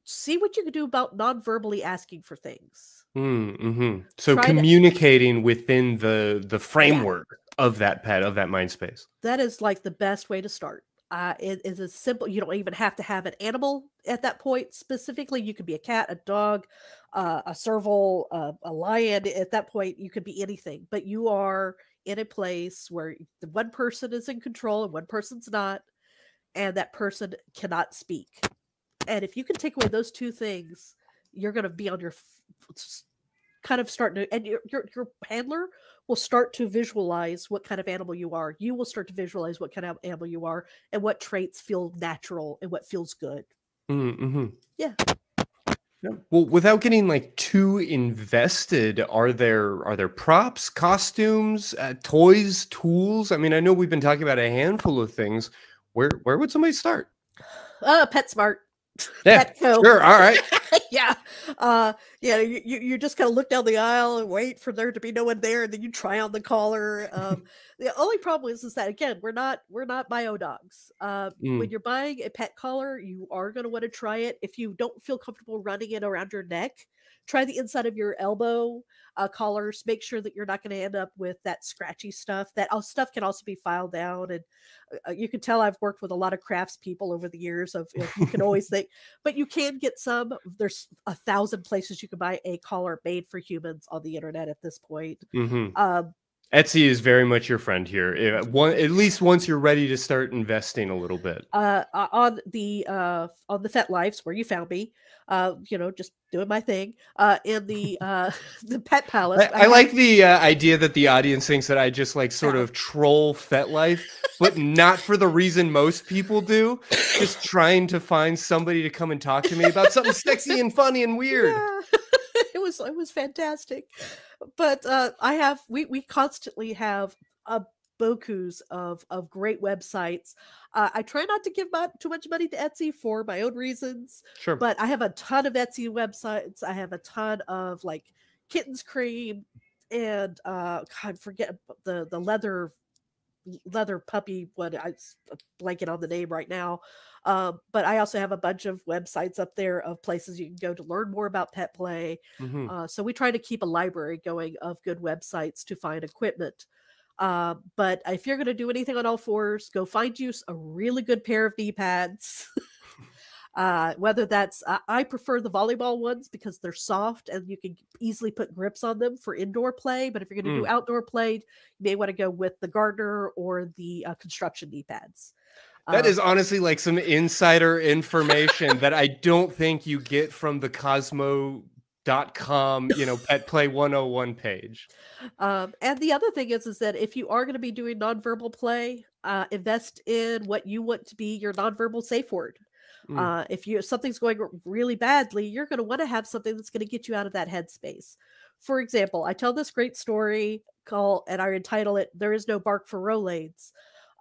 see what you can do about non-verbally asking for things. Mm, mhm. So Try to- communicating within the the framework of that pet of that mind space. that is like the best way to start. Uh, it is a simple. You don't even have to have an animal at that point specifically. You could be a cat, a dog, uh, a serval, uh, a lion. At that point, you could be anything. But you are in a place where the one person is in control and one person's not, and that person cannot speak. And if you can take away those two things, you're going to be on your f- kind of starting to, and your, your your handler will start to visualize what kind of animal you are. You will start to visualize what kind of animal you are and what traits feel natural and what feels good. Mm-hmm. Yeah. Yeah. Well, without getting like too invested, are there are there props, costumes, uh, toys, tools? I mean, I know we've been talking about a handful of things. Where where would somebody start? Uh, PetSmart. Yeah, Petco. sure. All right. yeah. Uh, yeah. You, you you just kind of look down the aisle and wait for there to be no one there, and then you try on the collar. Um, the only problem is, is that again, we're not we're not bio dogs. Uh, when Mm. you're buying a pet collar, you are going to want to try it. If you don't feel comfortable running it around your neck, try the inside of your elbow uh, collars. Make sure that you're not going to end up with that scratchy stuff. That stuff can also be filed down, and uh, you can tell I've worked with a lot of crafts people over the years. Of if you can always think, but you can get some. There's a thousand places you can buy a collar made for humans on the internet at this point. Mhm. Um, Etsy is very much your friend here. Uh, One, at least once you're ready to start investing a little bit. uh, uh, on the uh, on the Fet Lives where you found me, uh, you know, just doing my thing. Uh, in the uh, the Pet Palace, I, I have- like the uh, idea that the audience thinks that I just like sort of troll FetLife, but not for the reason most people do. Just trying to find somebody to come and talk to me about something sexy and funny and weird. Yeah. it was it was fantastic but uh i have we we constantly have a bokus of of great websites. Uh, i try not to give too much money to etsy for my own reasons Sure. but i have a ton of etsy websites. I have a ton of like kittens cream and uh god forget the the leather leather puppy what i blanket on the name right now um, but I also have a bunch of websites up there of places you can go to learn more about pet play. Mhm. Uh, so we try to keep a library going of good websites to find equipment. Uh, but if you're going to do anything on all fours, go find you a really good pair of knee pads. uh, whether that's I, I prefer the volleyball ones because they're soft and you can easily put grips on them for indoor play. But if you're going to Mm. do outdoor play, you may want to go with the gardener or the uh, construction knee pads. That Um, is honestly like some insider information that I don't think you get from the Cosmo.com com, you know, pet play 101 page. Um, and the other thing is, is that if you are going to be doing nonverbal play, uh, invest in what you want to be your nonverbal safe word. Mm. Uh, if you if something's going really badly, you're going to want to have something that's going to get you out of that headspace. For example, I tell this great story called, and I entitle it "There Is No Bark for Rolaids,"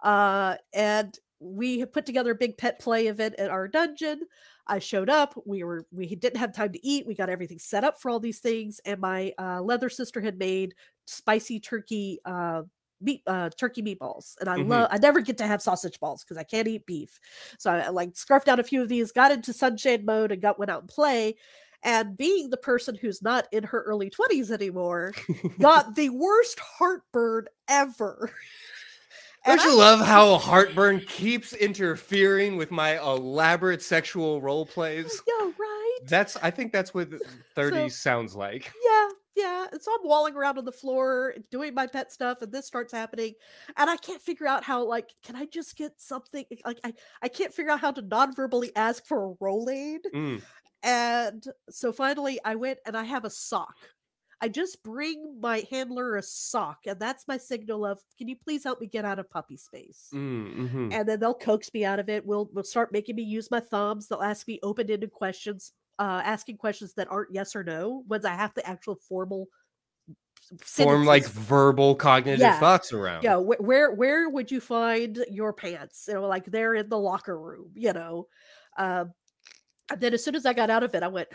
uh, and we put together a big pet play event at our dungeon. I showed up. We were we didn't have time to eat. We got everything set up for all these things, and my uh, leather sister had made spicy turkey uh, meat uh, turkey meatballs, and I Mhm. love. I never get to have sausage balls because I can't eat beef. So I like scarfed out a few of these, got into Sunshine mode, and got went out and play. And being the person who's not in her early twenties anymore, got the worst heartburn ever. Don't you love how heartburn keeps interfering with my elaborate sexual role plays? Yeah, right. That's I think that's what 30 So- sounds like. Yeah, yeah. And so I'm walling around on the floor doing my pet stuff, and this starts happening. And I can't figure out how, like, can I just get something? Like, I, I can't figure out how to non verbally ask for a Rolaid. Mm. And so finally, I went and I have a sock. I just bring my handler a sock, and that's my signal of, can you please help me get out of puppy space? Mm, mhm. and then they'll coax me out of it. We'll we'll start making me use my thumbs. They'll ask me open-ended questions, uh, asking questions that aren't yes or no, ones I have the actual formal Form like verbal cognitive Yeah. thoughts around. Yeah, wh- where where would you find your pants? You know, like they're in the locker room. You know, um, and then as soon as I got out of it, I went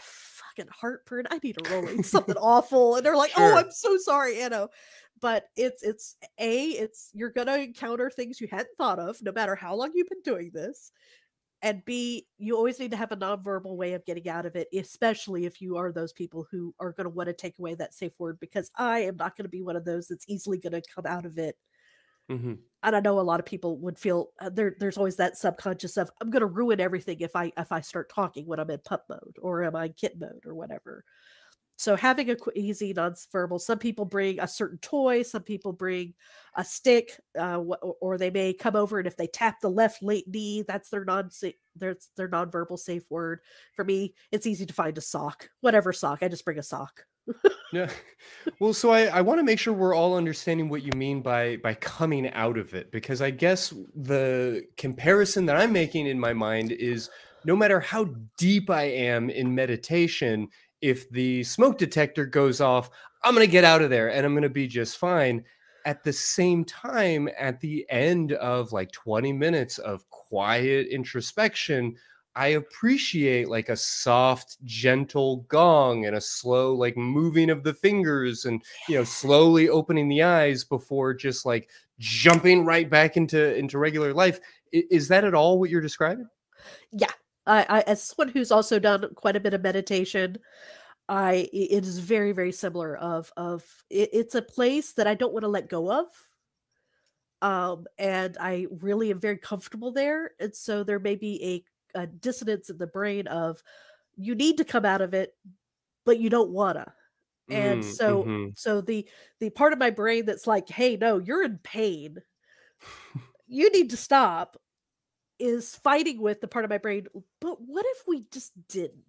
fucking heartburn. I need a Rolaid, something awful. And they're like, oh, Sure. "Oh, I'm so sorry," you know. But it's it's a it's you're gonna encounter things you hadn't thought of, no matter how long you've been doing this. And B, you always need to have a nonverbal way of getting out of it, especially if you are those people who are going to want to take away that safe word. Because I am not going to be one of those that's easily going to come out of it Mhm. and I know a lot of people would feel uh, there. There's always that subconscious of I'm going to ruin everything if I if I start talking when I'm in pup mode or am I in kit mode or whatever. So having a easy non-verbal. Some people bring a certain toy. Some people bring a stick, uh, or- they may come over and if they tap the left late knee, that's their non their their non-verbal safe word. For me, it's easy to find a sock, whatever sock. I just bring a sock. Yeah. Well, so I, I want to make sure we're all understanding what you mean by by coming out of it because I guess the comparison that I'm making in my mind is no matter how deep I am in meditation, if the smoke detector goes off, I'm going to get out of there and I'm going to be just fine. At the same time, at the end of like 20 minutes of quiet introspection, I appreciate like a soft, gentle gong and a slow, like moving of the fingers and, you know, slowly opening the eyes before just like jumping right back into into regular life. Is that at all what you're describing? Yeah, I, I as someone who's also done quite a bit of meditation, I it is very very similar. Of of it, it's a place that I don't want to let go of, um, and I really am very comfortable there. And so there may be a, dissonance in the brain of you need to come out of it, but you don't wanna. And Mm, so mhm. so the the part of my brain that's like, hey, no, you're in pain. you need to stop is fighting with the part of my brain but what if we just didn't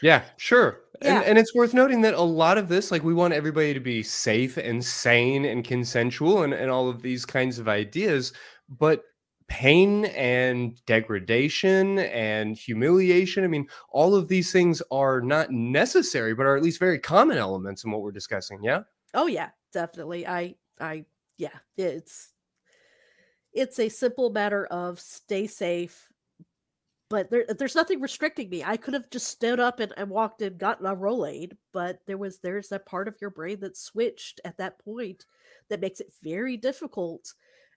Yeah, sure. Yeah. And, and it's worth noting that a lot of this, like, we want everybody to be safe and sane and consensual and, and all of these kinds of ideas. But pain and degradation and humiliation, I mean, all of these things are not necessary, but are at least very common elements in what we're discussing. Yeah. oh yeah definitely i i yeah it's it's a simple matter of stay safe but there, there's nothing restricting me i could have just stood up and, and walked and gotten a Rolaid but there was there's that part of your brain that switched at that point that makes it very difficult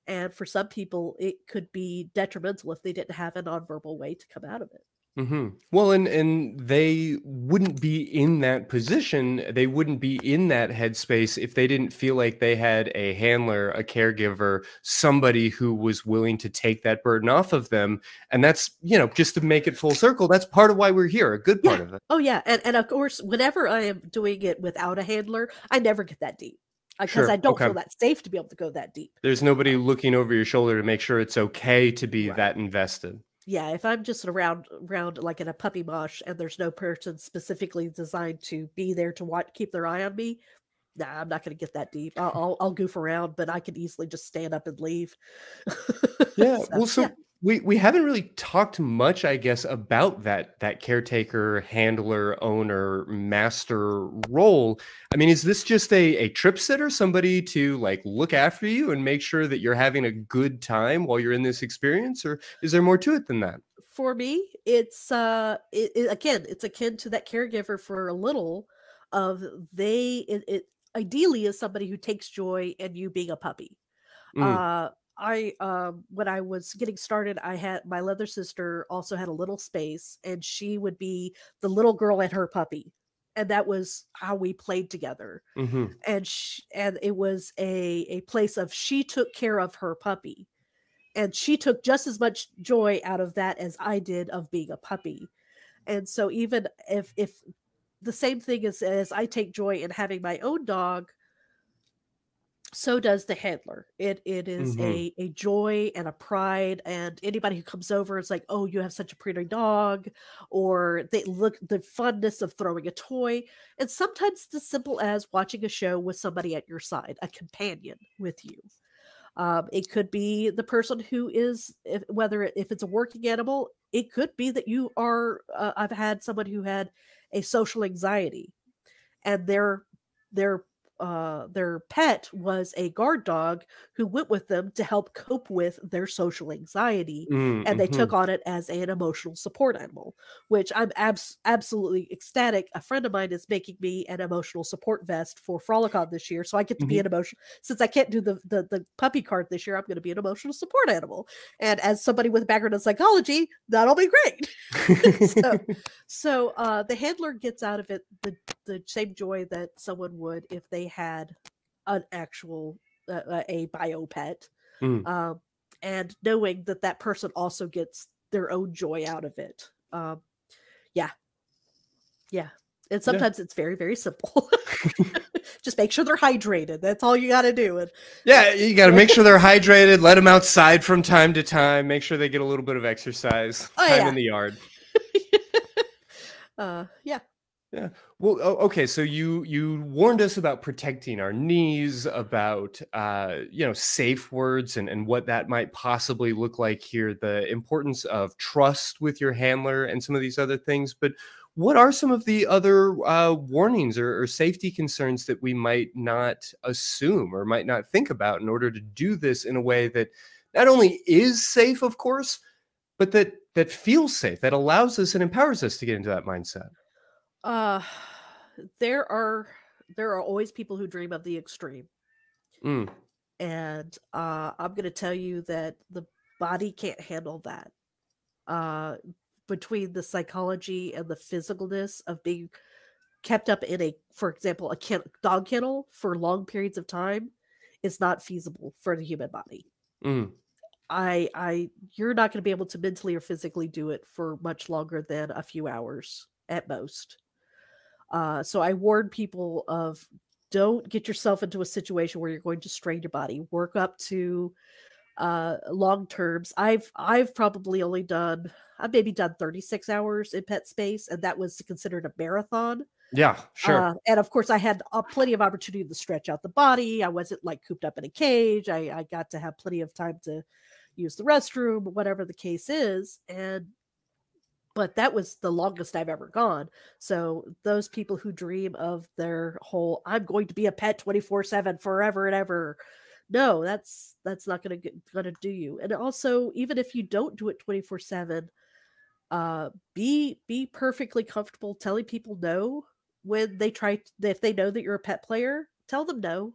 and for some people it could be detrimental if they didn't have a nonverbal way to come out of it hmm Well, and and they wouldn't be in that position. They wouldn't be in that headspace if they didn't feel like they had a handler, a caregiver, somebody who was willing to take that burden off of them. And that's you know just to make it full circle. That's part of why we're here. A good part of it. Oh yeah, and and of course, whenever I am doing it without a handler, I never get that deep because Sure, I don't okay. feel that safe to be able to go that deep. There's nobody looking over your shoulder to make sure it's okay to be that invested. yeah, if I'm just around around like in a puppy mosh and there's no person specifically designed to be there to watch keep their eye on me, nah, I'm not going to get that deep. I'll, I'll I'll goof around, but I can easily just stand up and leave. Yeah. So, well, so yeah. We we haven't really talked much, I guess, about that that caretaker, handler, owner, master role. I mean, is this just a a trip sitter, somebody to like look after you and make sure that you're having a good time while you're in this experience, or is there more to it than that? for me it's uh it, it- again it's akin to that caregiver for a little of they it, it ideally is somebody who takes joy in you being a puppy Mm. uh i um when i was getting started i had my leather sister also had a little space and she would be the little girl and her puppy and that was how we played together. Hmm and sh- and it was a a place of she took care of her puppy and she took just as much joy out of that as I did of being a puppy. And so even if if the same thing as as I take joy in having my own dog so does the handler it it is Mhm. a a joy and a pride and anybody who comes over is like oh you have such a pretty dog or they look the funness of throwing a toy and sometimes it's as simple as watching a show with somebody at your side a companion with you um, it could be the person who is if, whether if it's a working animal it could be that you are uh, i've had someone who had a social anxiety and their their uh, their pet was a guard dog who went with them to help cope with their social anxiety Mm, and they mhm. took on it as an emotional support animal which i'm abs- absolutely ecstatic a friend of mine is making me an emotional support vest for frolicon this year so i get to be Mhm. an emotion since i can't do the, the the puppy card this year i'm going to be an emotional support animal and as somebody with a background in psychology that'll be great so so uh the handler gets out of it the the same joy that someone would if they had an actual uh, uh, a bio pet Mm. um and knowing that that person also gets their own joy out of it um yeah yeah and sometimes it's very very simple just make sure they're hydrated that's all you got to do and Yeah, you got to make sure they're hydrated. Let them outside from time to time. Make sure they get a little bit of exercise. Oh, time yeah. in the yard. uh yeah Yeah. Well, okay. So you you warned us about protecting our knees, about uh, you know safe words, and and what that might possibly look like here. The importance of trust with your handler, and some of these other things. But what are some of the other uh, warnings or, or safety concerns that we might not assume or might not think about in order to do this in a way that not only is safe, of course, but that that feels safe, that allows us and empowers us to get into that mindset. Uh there are there are always people who dream of the extreme Mm. and uh i'm going to tell you that the body can't handle that uh between the psychology and the physicalness of being kept up in a for example a ken- dog kennel for long periods of time is not feasible for the human body Mm. i i you're not going to be able to mentally or physically do it for much longer than a few hours at most uh, so I warn people of don't get yourself into a situation where you're going to strain your body. Work up to uh, long terms. I've I've probably only done I've maybe done 36 hours in pet space, and that was considered a marathon. Yeah, sure. Uh, and of course, I had uh, plenty of opportunity to stretch out the body. I wasn't like cooped up in a cage. I, I got to have plenty of time to use the restroom, whatever the case is. And but that was the longest I've ever gone. So those people who dream of their whole I'm going to be a pet 24/7 forever and ever. No, that's that's not going to going to do you. And also even if you don't do it 24/7, uh be be perfectly comfortable telling people no when they try t- if they know that you're a pet player, tell them no.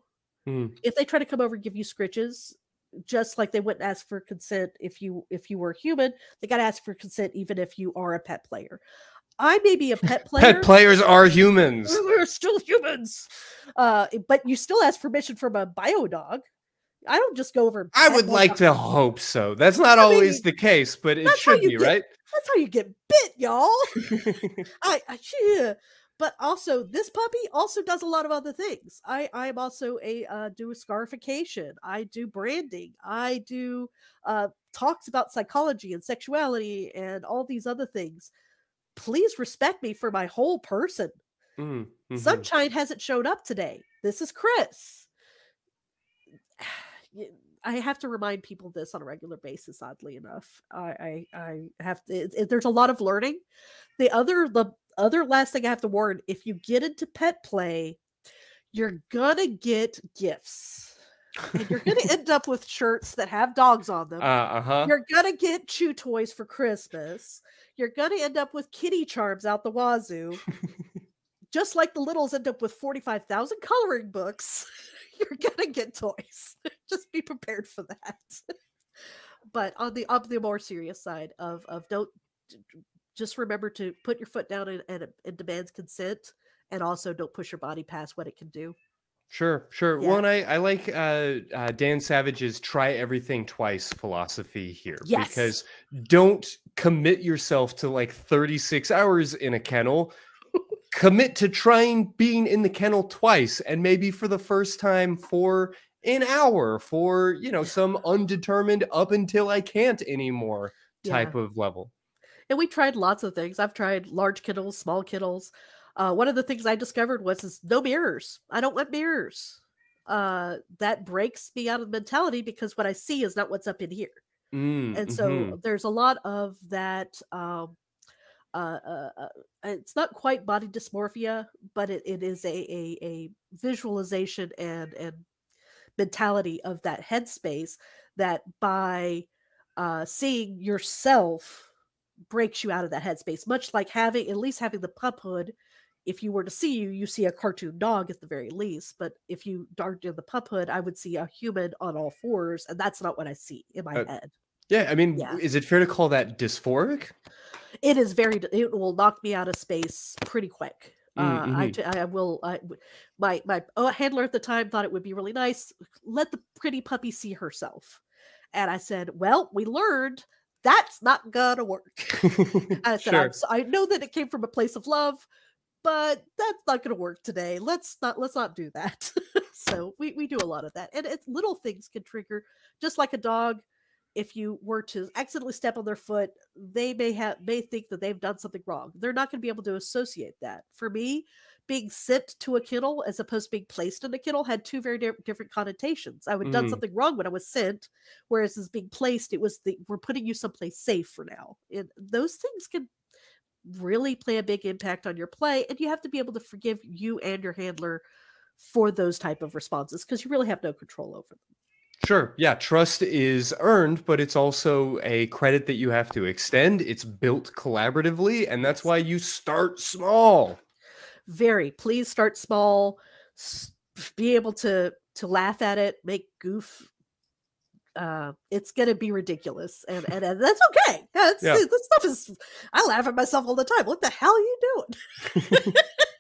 Mm. If they try to come over and give you scritches, just like they wouldn't ask for consent if you if you were human, they got to ask for consent even if you are a pet player. I may be a pet player. Pet players are humans. We're still humans. Uh, but you still ask permission from a bio dog. I don't just go over. I would like dog. to hope so. That's not always the case, but it should be, get- right? That's how you get bit, y'all. I, I yeah. But also this puppy also does a lot of other things. I I'm also a uh, do a scarification. I do branding. I do uh, talks about psychology and sexuality and all these other things. Please respect me for my whole person. Mm, mhm. Sunshine hasn't showed up today. This is Chris. I have to remind people this on a regular basis. Oddly enough, I I, I have to. It, it- there's a lot of learning. The other the other last thing I have to warn: if you get into pet play, you're gonna get gifts. And you're gonna end up with shirts that have dogs on them. Uh, uh-huh. You're gonna get chew toys for Christmas. You're gonna end up with kitty charms out the wazoo. Just like the littles end up with 45,000 coloring books, you're gonna get toys. Just be prepared for that. but on the on the more serious side of of don't just remember to put your foot down and, and, and demands consent and also don't push your body past what it can do. Sure, sure. Yeah. Well, and I, I like uh, uh, Dan Savage's try everything twice philosophy here. Yes. Because don't commit yourself to like 36 hours in a kennel. commit to trying being in the kennel twice and maybe for the first time for an hour for, you know, some undetermined up until I can't anymore type Yeah. of level. And we tried lots of things. I've tried large kittles, small kittles. Uh, one of the things I discovered was is no mirrors. I don't want mirrors. Uh, that breaks me out of the mentality because what I see is not what's up in here. Mm, and so mhm. there's a lot of that. Um, uh, uh, uh, it's not quite body dysmorphia, but it, it is a, a a visualization and and mentality of that headspace that by uh, seeing yourself breaks you out of that headspace. Much like having at least having the pup hood. If you were to see you, you see a cartoon dog at the very least. But if you darted in the pup hood, I would see a human on all fours, and that's not what I see in my Uh, head. Yeah, I mean, Yeah. is it fair to call that dysphoric? It is very. It will knock me out of space pretty quick. Uh, I, mhm. t- I will. I, my my uh, handler at the time thought it would be really nice. Let the pretty puppy see herself, and I said, "Well, we learned that's not gonna work." I said, Sure. So- "I know that it came from a place of love, but that's not gonna work today. Let's not let's not do that." so we we do a lot of that, and it's little things can trigger, just like a dog if you were to accidentally step on their foot, they may have may think that they've done something wrong. They're not going to be able to associate that. For me, being sent to a kennel as opposed to being placed in a kennel had two very di- different connotations. I would done Mm. something wrong when I was sent, whereas as being placed, it was the we're putting you someplace safe for now. And those things can really play a big impact on your play, and you have to be able to forgive you and your handler for those type of responses because you really have no control over them. Sure. Yeah. Trust is earned, but it's also a credit that you have to extend. It's built collaboratively, and that's why you start small. Very please start small be able to to laugh at it make goof uh it's gonna be ridiculous and and, and that's okay. That's Yeah. this stuff is i laugh at myself all the time. What the hell are you doing?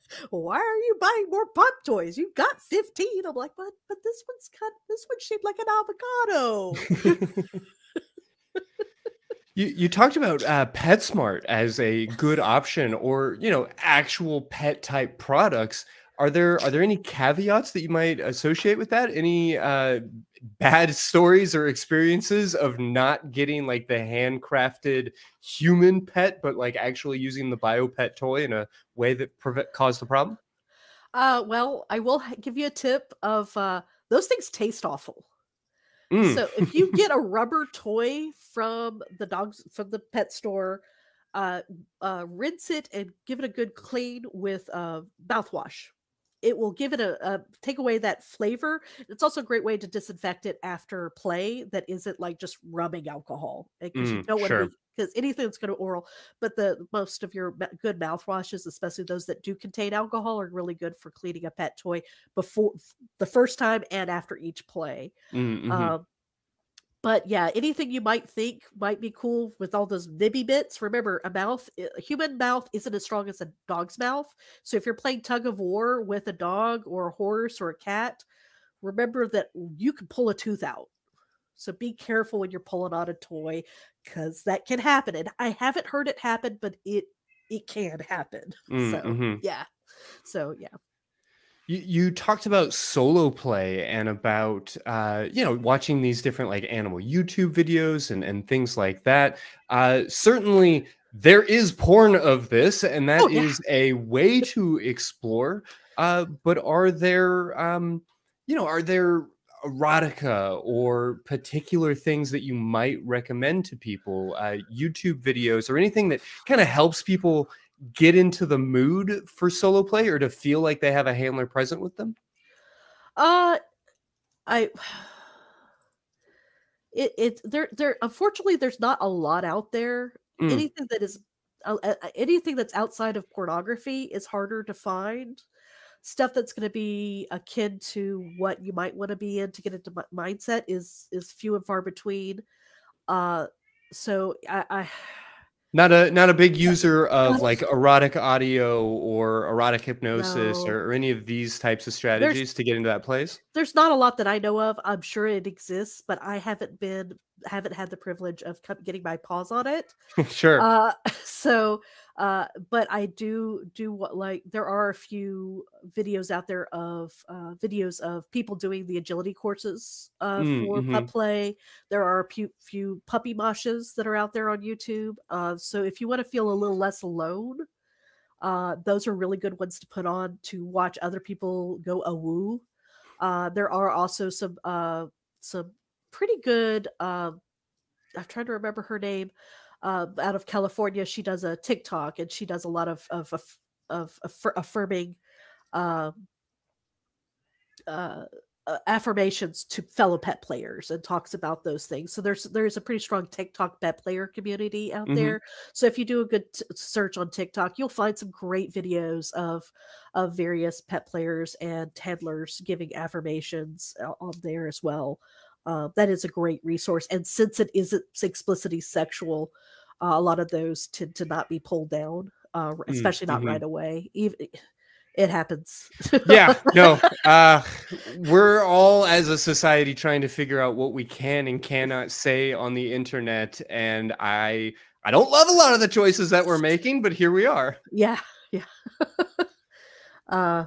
Why are you buying more pop toys? You've got 15 i'm like but but this one's cut this one's shaped like an avocado You you talked about uh, PetSmart as a good option, or you know, actual pet type products. Are there are there any caveats that you might associate with that? Any uh, bad stories or experiences of not getting like the handcrafted human pet, but like actually using the bio pet toy in a way that prevent caused the problem? uh well i will give you a tip of uh those things taste awful Mm. So if you get a rubber toy from the dogs from the pet store, uh, uh, rinse it and give it a good clean with uh, mouthwash. It will give it a, a take away that flavor. It's also a great way to disinfect it after play that isn't like just rubbing alcohol because you Mm, want sure. to because anything that's going to oral. But the most of your good mouthwashes, especially those that do contain alcohol, are really good for cleaning a pet toy before the first time and after each play. Mm, mhm. Um, but yeah, anything you might think might be cool with all those nibby bits. Remember, a mouth, a human mouth isn't as strong as a dog's mouth. So if you're playing tug of war with a dog or a horse or a cat, remember that you can pull a tooth out. So be careful when you're pulling out a toy because that can happen. And I haven't heard it happen, but it it can happen. Mm, so mhm. yeah. so yeah. You, you talked about solo play and about uh, you know watching these different like animal YouTube videos and and things like that. Uh, certainly, there is porn of this, and that Oh, yeah. is a way to explore. Uh, but are there um, you know are there erotica or particular things that you might recommend to people? Uh, YouTube videos or anything that kind of helps people get into the mood for solo play or to feel like they have a handler present with them? Uh, I. It it there there unfortunately there's not a lot out there. Mm. Anything that is uh, uh, uh, anything that's outside of pornography is harder to find. Stuff that's going to be akin to what you might want to be in to get into mi- mindset is is few and far between. Uh, so I, I Not a not a big user of like erotic audio or erotic hypnosis No. or, or any of these types of strategies to get into that place. there's not a lot that I know of. I'm sure it exists, but I haven't been haven't had the privilege of getting my paws on it. sure. Uh, so, uh, but I do do what like there are a few videos out there of uh, videos of people doing the agility courses uh, Mm, for pup mhm. play. There are a few, few puppy moshes that are out there on YouTube. Uh, so if you want to feel a little less alone, uh, those are really good ones to put on to watch other people go a woo. Uh, there are also some uh, some pretty good. Um, I'm trying to remember her name. Uh, out of California, she does a TikTok and she does a lot of of of, of affir- affirming um, uh, uh, affirmations to fellow pet players and talks about those things. So there's there's a pretty strong TikTok pet player community out Mhm. there. So if you do a good t- search on TikTok, you'll find some great videos of of various pet players and handlers giving affirmations uh, on there as well. Uh, that is a great resource. And since it isn't explicitly sexual, uh, a lot of those tend to not be pulled down, uh, Mm, especially not mhm. right away. Even it happens. yeah, no. Uh, we're all as a society trying to figure out what we can and cannot say on the internet, and I I don't love a lot of the choices that we're making, but here we are. Yeah, yeah. uh,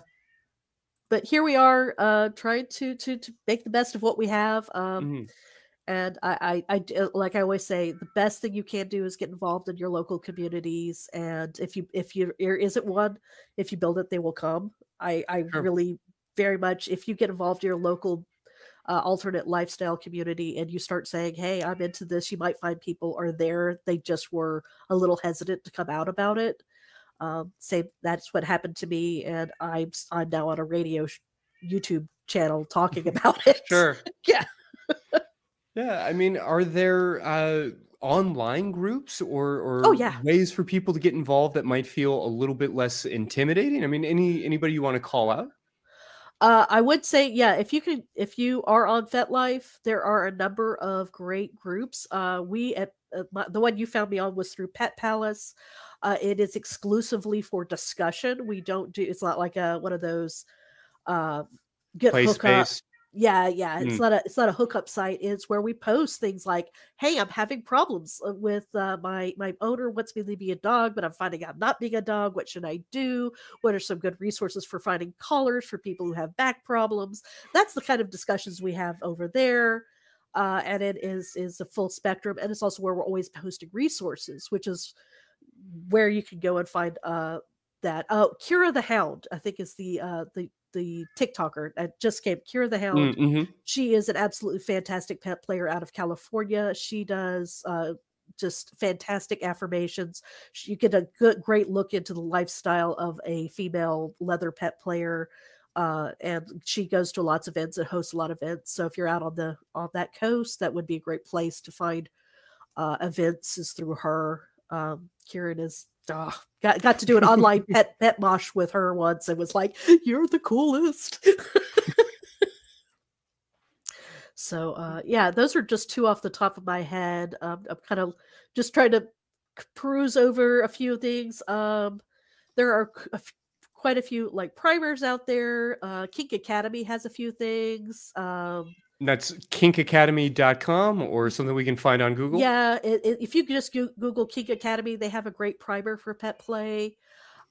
but here we are, uh, trying to to to make the best of what we have. Um, Mhm. and I, I, I uh, like I always say, the best thing you can do is get involved in your local communities. And if you if you there isn't one, if you build it, they will come. I I Sure. really very much if you get involved in your local uh, alternate lifestyle community and you start saying, "Hey, I'm into this," you might find people are there. They just were a little hesitant to come out about it. Um, same. That's what happened to me, and I'm I'm now on a radio sh- YouTube channel talking about it. Sure. Yeah. Yeah, I mean, are there uh, online groups or or Oh, yeah. ways for people to get involved that might feel a little bit less intimidating? I mean, any anybody you want to call out? Uh, I would say, yeah, if you can, if you are on FetLife, there are a number of great groups. Uh, we at uh, my, the one you found me on was through Pet Palace. Uh, it is exclusively for discussion. We don't do. It's not like a one of those uh, get Play space. Yeah, yeah. It's Mm. not a it's not a hookup site. It's where we post things like, "Hey, I'm having problems uh, with uh, my my owner wants me to be a dog, but I'm finding out not being a dog. What should I do? What are some good resources for finding collars for people who have back problems?" That's the kind of discussions we have over there. Uh, and it is is a full spectrum, and it's also where we're always posting resources, which is where you can go and find uh, that. Oh, Kira the Hound, I think is the uh, the the TikToker that just came. Kira the Hound. Mm, mhm. She is an absolutely fantastic pet player out of California. She does uh, just fantastic affirmations. You get a good, great look into the lifestyle of a female leather pet player. Uh, and she goes to lots of events and hosts a lot of events. So if you're out on the on that coast, that would be a great place to find uh, events. Is through her. Um, Kieran is got got to do an online pet pet mosh with her once and was like, "You're the coolest." So uh, yeah, those are just two off the top of my head. Um, I'm kind of just trying to peruse over a few things. Um, there are c- a f- quite a few like primers out there. Uh, Kink Academy has a few things. Um, That's kinkacademy.com or something we can find on Google. yeah, it, it- if you just Google Kink Academy, they have a great primer for pet play.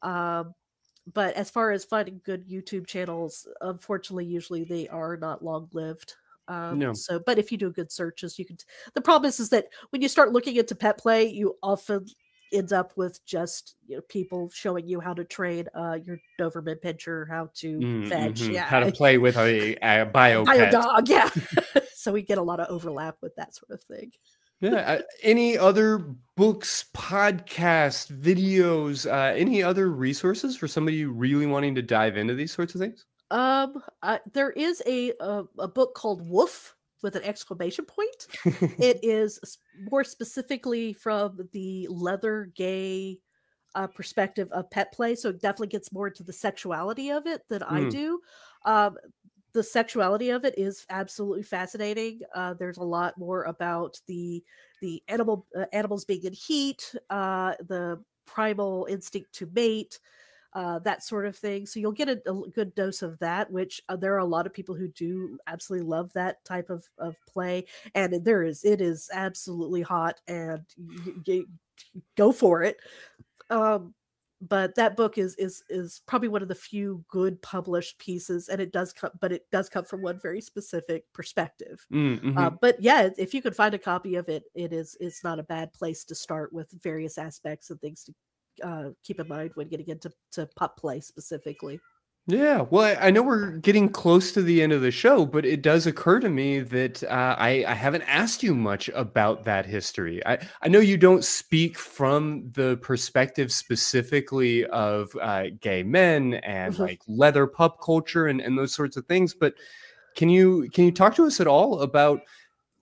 Um, but as far as finding good YouTube channels, unfortunately, usually they are not long lived. Um, No. So, but if you do good searches, you can. The problem is, is that when you start looking into pet play, you often end up with just you know, people showing you how to train uh, your Doberman Pinscher, how to Mm, fetch, mhm. yeah, How to play with a, a bio bio pet. dog, yeah. so we get a lot of overlap with that sort of thing. Yeah. uh, Any other books, podcasts, videos, uh, any other resources for somebody really wanting to dive into these sorts of things? Um, uh, there is a, a a book called Woof with an exclamation point. it is more specifically from the leather gay uh, perspective of pet play, so it definitely gets more into the sexuality of it than I Mm. do. Um, the sexuality of it is absolutely fascinating. Uh, there's a lot more about the the animal uh, animals being in heat, uh, the primal instinct to mate, uh, that sort of thing. So you'll get a good dose of that, which uh, there are a lot of people who do absolutely love that type of, of play. And there is, it is absolutely hot and y- y- go for it. Um, but that book is is is probably one of the few good published pieces, and it does come, but it does come from one very specific perspective. Mm, Uh, mhm. but yeah, if you could find a copy of it, it is it's not a bad place to start with various aspects and things to uh, keep in mind when getting into to pup play specifically. Yeah, well, I know we're getting close to the end of the show, but it does occur to me that uh, I, I haven't asked you much about that history. I, I know you don't speak from the perspective specifically of uh, gay men and Mhm. like leather pup culture and, and those sorts of things, but can you can you talk to us at all about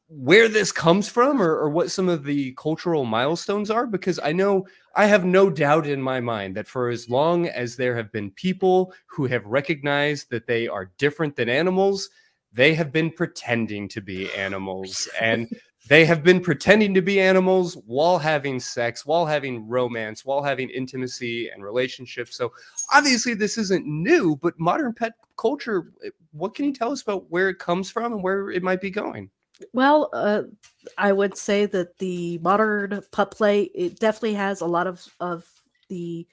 where this comes from or, or what some of the cultural milestones are because i know i have no doubt in my mind that for as long as there have been people who have recognized that they are different than animals they have been pretending to be animals. And they have been pretending to be animals while having sex while having romance while having intimacy and relationships. So obviously this isn't new but modern pet culture eh, what can you tell us about where it comes from and where it might be going Well, uh, I would say that the modern pup play it definitely has a lot of of the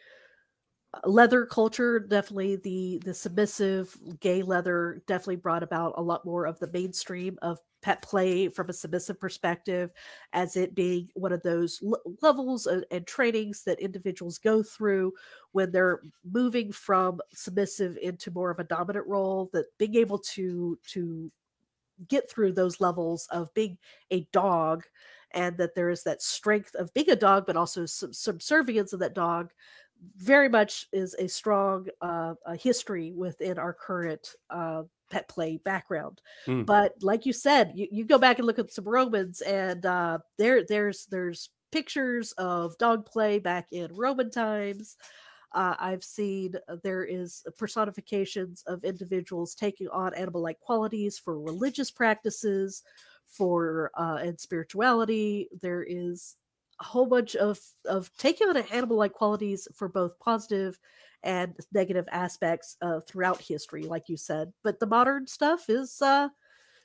uh, leather culture. Definitely the the submissive gay leather definitely brought about a lot more of the mainstream of pet play from a submissive perspective, as it being one of those levels and, and trainings that individuals go through when they're moving from submissive into more of a dominant role. That being able to to get through those levels of being a dog and that there is that strength of being a dog but also some subservience of that dog very much is a strong uh, a history within our current uh, pet play background Mm. but like you said you, you go back and look at some romans and uh, there there's there's pictures of dog play back in roman times uh, I've seen uh, there is personifications of individuals taking on animal-like qualities for religious practices, for uh, and spirituality. There is a whole bunch of of taking on animal-like qualities for both positive and negative aspects uh, throughout history, like you said. But the modern stuff is uh,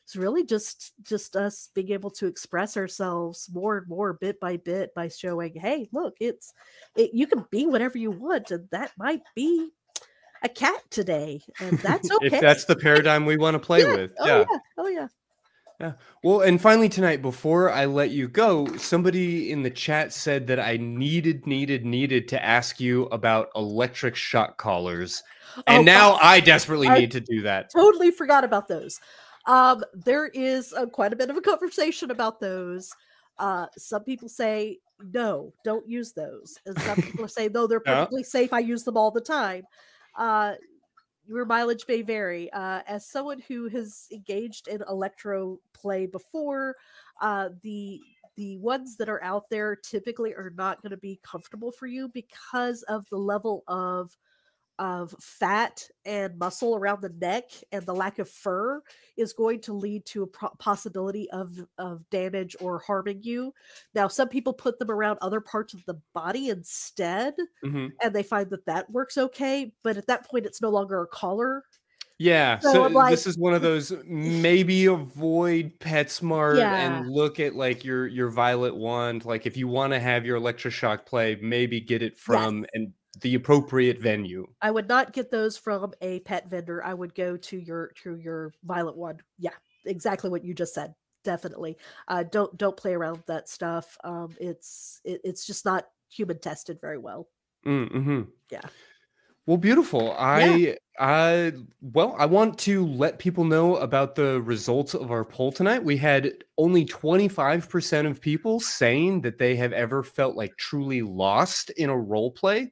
it's really just just us being able to express ourselves more and more bit by bit by showing hey look it's it, you can be whatever you want and that might be a cat today and that's okay if that's the paradigm we want to play Yeah. with oh yeah yeah oh yeah Yeah. Well, and finally tonight, before I let you go, somebody in the chat said that I needed, needed, needed to ask you about electric shock collars. Oh, and Oh, now gosh. I desperately I need to do that. totally forgot about those um there is uh, quite a bit of a conversation about those uh some people say no don't use those and some people say no they're Yeah. perfectly safe i use them all the time uh your mileage may vary. Uh, as someone who has engaged in electro play before, uh, the the ones that are out there typically are not going to be comfortable for you because of the level of of fat and muscle around the neck and the lack of fur is going to lead to a possibility of of damage or harming you. Now, some people put them around other parts of the body instead, Mhm. and they find that that works okay. But at that point, it's no longer a collar. Yeah. So So, like- this is one of those maybe avoid PetSmart Yeah. and look at like your your violet wand. Like if you want to have your electroshock play, maybe get it from an the appropriate venue. I would not get those from a pet vendor. I would go to your to your violet wand. Yeah, exactly what you just said. Definitely. Uh, don't don't play around with that stuff. Um, it's it, it's just not human tested very well. Mm-hmm. Yeah. Well, beautiful. I I well, I want to let people know about the results of our poll tonight. We had only 25% of people saying that they have ever felt like truly lost in a role play.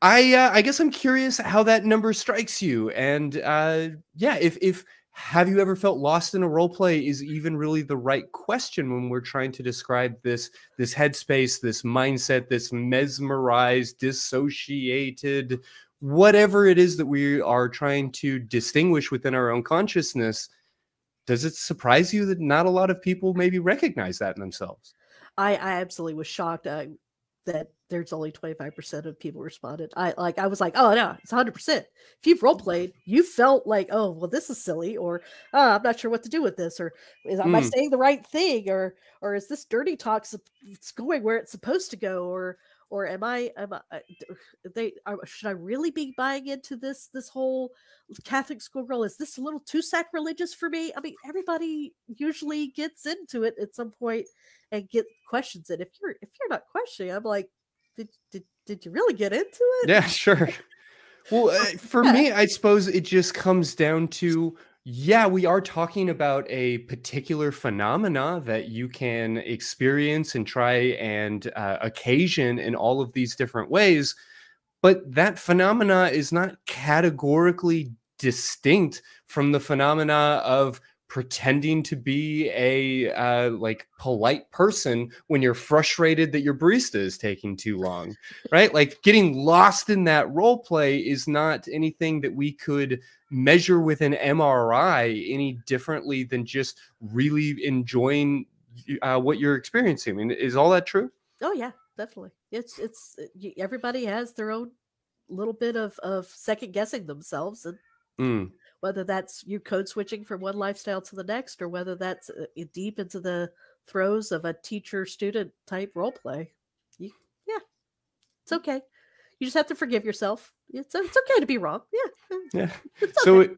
I uh, I guess I'm curious how that number strikes you, and uh, yeah, if if have you ever felt lost in a role play is even really the right question when we're trying to describe this this headspace this mindset this mesmerized dissociated whatever it is that we are trying to distinguish within our own consciousness does it surprise you that not a lot of people maybe recognize that in themselves? I, I absolutely was shocked uh, that there's only 25% of people responded. I like I was like, oh no, it's 100%. If you've role played, you felt like, oh, well, this is silly, or oh, I'm not sure what to do with this, or is am I Mm. saying the right thing, or or is this dirty talk it's going where it's supposed to go, or or am I am I uh, they are, should I really be buying into this this whole Catholic schoolgirl? Is this a little too sacrilegious for me? I mean, everybody usually gets into it at some point and get questions it. If you're if you're not questioning, I'm like, did did did you really get into it? Yeah, sure. Well, uh, for me, I suppose it just comes down to yeah, we are talking about a particular phenomena that you can experience and try and uh, occasion in all of these different ways. But that phenomena is not categorically distinct from the phenomena of pretending to be a uh, like polite person when you're frustrated that your barista is taking too long right like getting lost in that role play is not anything that we could measure with an mri any differently than just really enjoying uh, what you're experiencing i mean is all that true Oh yeah, definitely. It's it's uh, everybody has their own little bit of of second guessing themselves, and Mm. Whether that's you code switching from one lifestyle to the next, or whether that's uh, deep into the throes of a teacher student type role play. You, yeah, it's okay. You just have to forgive yourself. It's it's okay to be wrong. Yeah. Yeah. So it,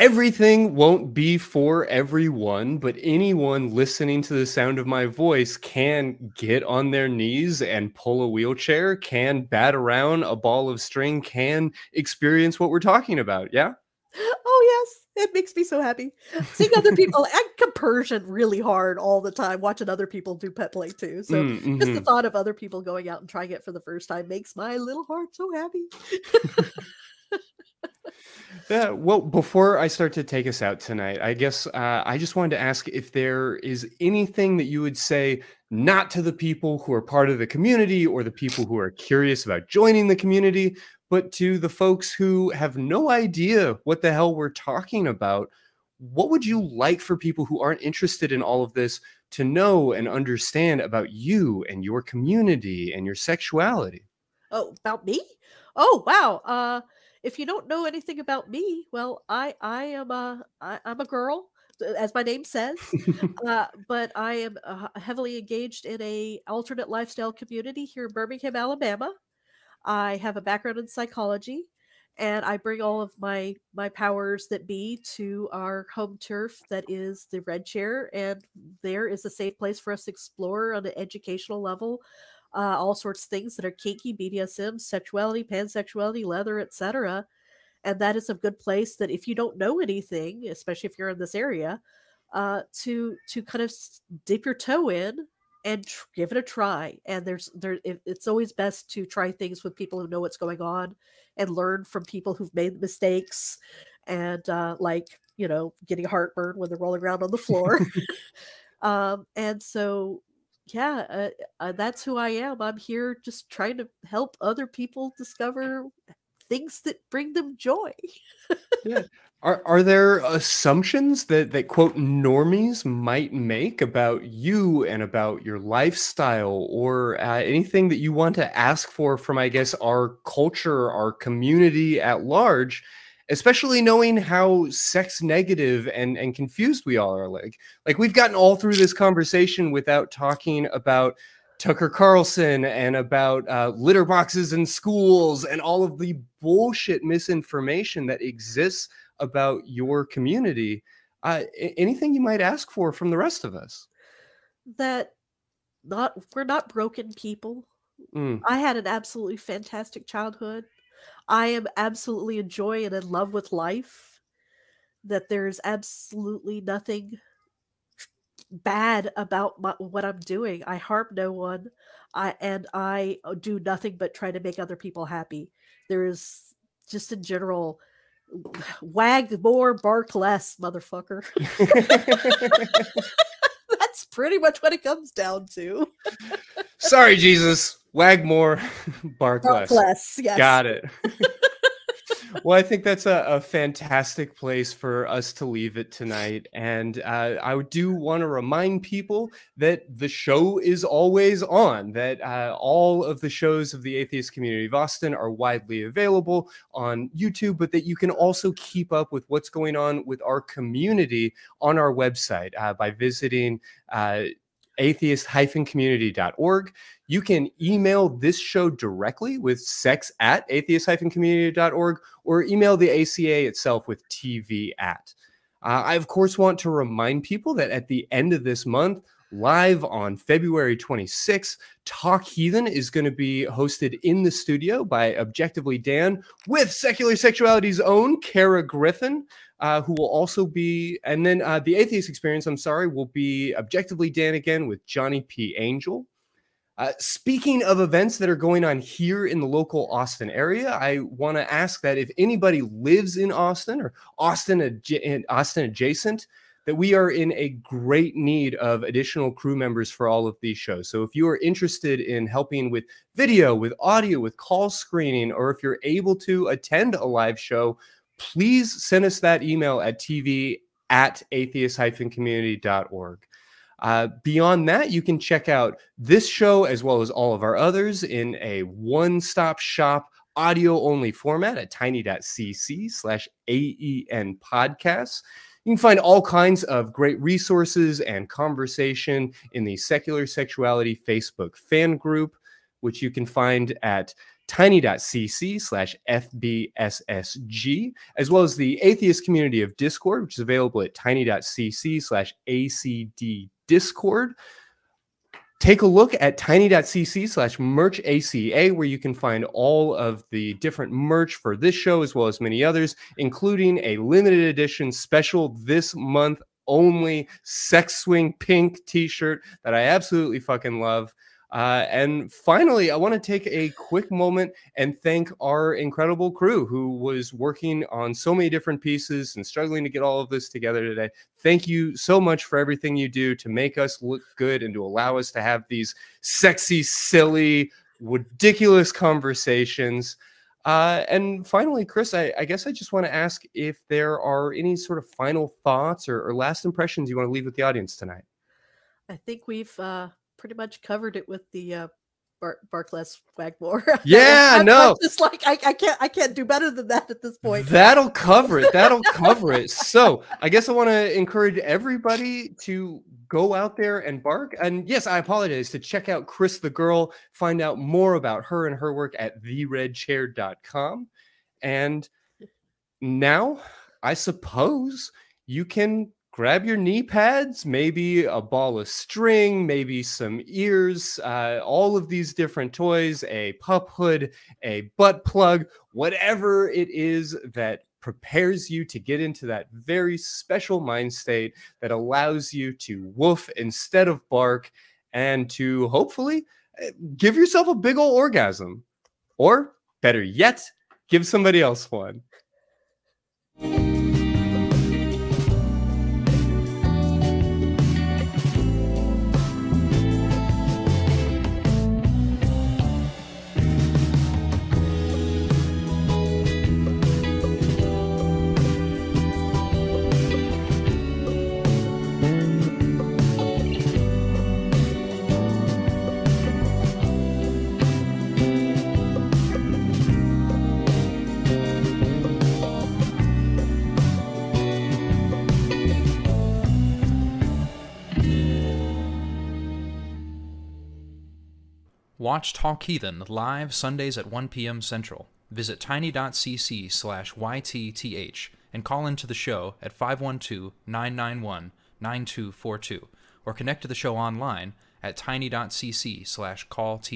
everything won't be for everyone, but anyone listening to the sound of my voice can get on their knees and pull a wheelchair, can bat around a ball of string, can experience what we're talking about. Yeah. Oh yes, it makes me so happy. Seeing other people, I compersion really hard all the time, watching other people do pet play too. So Mm, just the mhm. thought of other people going out and trying it for the first time makes my little heart so happy. Yeah. Well, before I start to take us out tonight, I guess uh, I just wanted to ask if there is anything that you would say not to the people who are part of the community or the people who are curious about joining the community, but to the folks who have no idea what the hell we're talking about. What would you like for people who aren't interested in all of this to know and understand about you and your community and your sexuality? Oh, about me? Oh, wow. Uh, if you don't know anything about me, well, I I am a I, I'm a girl, uh, as my name says. uh, but I am uh, heavily engaged in a alternate lifestyle community here in Birmingham, Alabama. I have a background in psychology, and I bring all of my my powers that be to our home turf that is the Red Chair, and there is a safe place for us to explore on an educational level uh, all sorts of things that are kinky, BDSM, sexuality, pansexuality, leather, etc. And that is a good place that if you don't know anything, especially if you're in this area, uh, to to kind of dip your toe in and tr- give it a try. And there's there it, it's always best to try things with people who know what's going on and learn from people who've made mistakes and uh, like you know getting heartburn when they're rolling around on the floor. um, and so yeah, uh, uh, that's who I am. I'm here just trying to help other people discover things that bring them joy. yeah. Are are there assumptions that that quote normies might make about you and about your lifestyle? Or uh, anything that you want to ask for from I guess our culture, our community at large, especially knowing how sex negative and and confused we all are? Like like we've gotten all through this conversation without talking about Tucker Carlson and about uh, litter boxes in schools and all of the bullshit misinformation that exists about your community. Uh, anything you might ask for from the rest of us? that not we're not broken people. Mm. I had an absolutely fantastic childhood. I am absolutely in joy and in love with life. That there's absolutely nothing bad about my, what I'm doing. I harm no one. I and I uh, do nothing but try to make other people happy. There is just in general wag more, bark less, motherfucker. That's pretty much what it comes down to. Sorry, Jesus. Wag more, bark, Bark less. less, yes. Got it. Well, I think that's a, a fantastic place for us to leave it tonight. And uh, I do want to remind people that the show is always on, that uh, all of the shows of the atheist community of Austin are widely available on YouTube, but that you can also keep up with what's going on with our community on our website uh, by visiting. Atheist-community.org. You can email this show directly with sex at atheist-community.org or email the ACA itself with TV at. Uh, I, of course, want to remind people that at the end of this month, live on February 26th, Talk Heathen is going to be hosted in the studio by Objectively Dan with Secular Sexuality's own Kara Griffin uh, who will also be, and then uh, the Atheist Experience, I'm sorry, will be Objectively Dan again with Johnny P. Angel. Uh, speaking of events that are going on here in the local Austin area, I want to ask that if anybody lives in Austin or Austin, adja- Austin adjacent, that we are in a great need of additional crew members for all of these shows. So if you are interested in helping with video, with audio, with call screening, or if you're able to attend a live show, please send us that email at tv at atheist-community.org. Uh, beyond that, you can check out this show as well as all of our others in a one-stop shop audio only format at tiny.cc slash aen podcasts. You can find all kinds of great resources and conversation in the Secular Sexuality Facebook fan group, which you can find at tiny.cc slash fbssg, as well as the atheist community of Discord, which is available at tiny.cc slash acd discord. Take a look at tiny.cc slash merch ACA, where you can find all of the different merch for this show, as well as many others, including a limited edition special this month only sex swing pink t-shirt that I absolutely fucking love. Uh, and finally, I want to take a quick moment and thank our incredible crew who was working on so many different pieces and struggling to get all of this together today. Thank you so much for everything you do to make us look good and to allow us to have these sexy, silly, ridiculous conversations. Uh, and finally, Chris, I, I guess I just want to ask if there are any sort of final thoughts or, or last impressions you want to leave with the audience tonight. I think we've uh, pretty much covered it with the uh, bark, bark less, wag more. Yeah, I'm- I'm no. just like I, I can't I can't do better than that at this point. That'll cover it. That'll cover it. So I guess I want to encourage everybody to go out there and bark. And yes, I apologize to check out Chris the Girl, find out more about her and her work at theredchair.com. And now I suppose you can grab your knee pads, maybe a ball of string, maybe some ears, uh, all of these different toys, a pup hood, a butt plug, whatever it is that prepares you to get into that very special mind state that allows you to woof instead of bark and to hopefully eh, give yourself a big old orgasm. Or better yet, give somebody else one. Watch Talk Heathen live Sundays at 1 p.m. Central. Visit tiny.cc slash YTTH and call into the show at 512 991 9242 or connect to the show online at tiny.cc slash callth.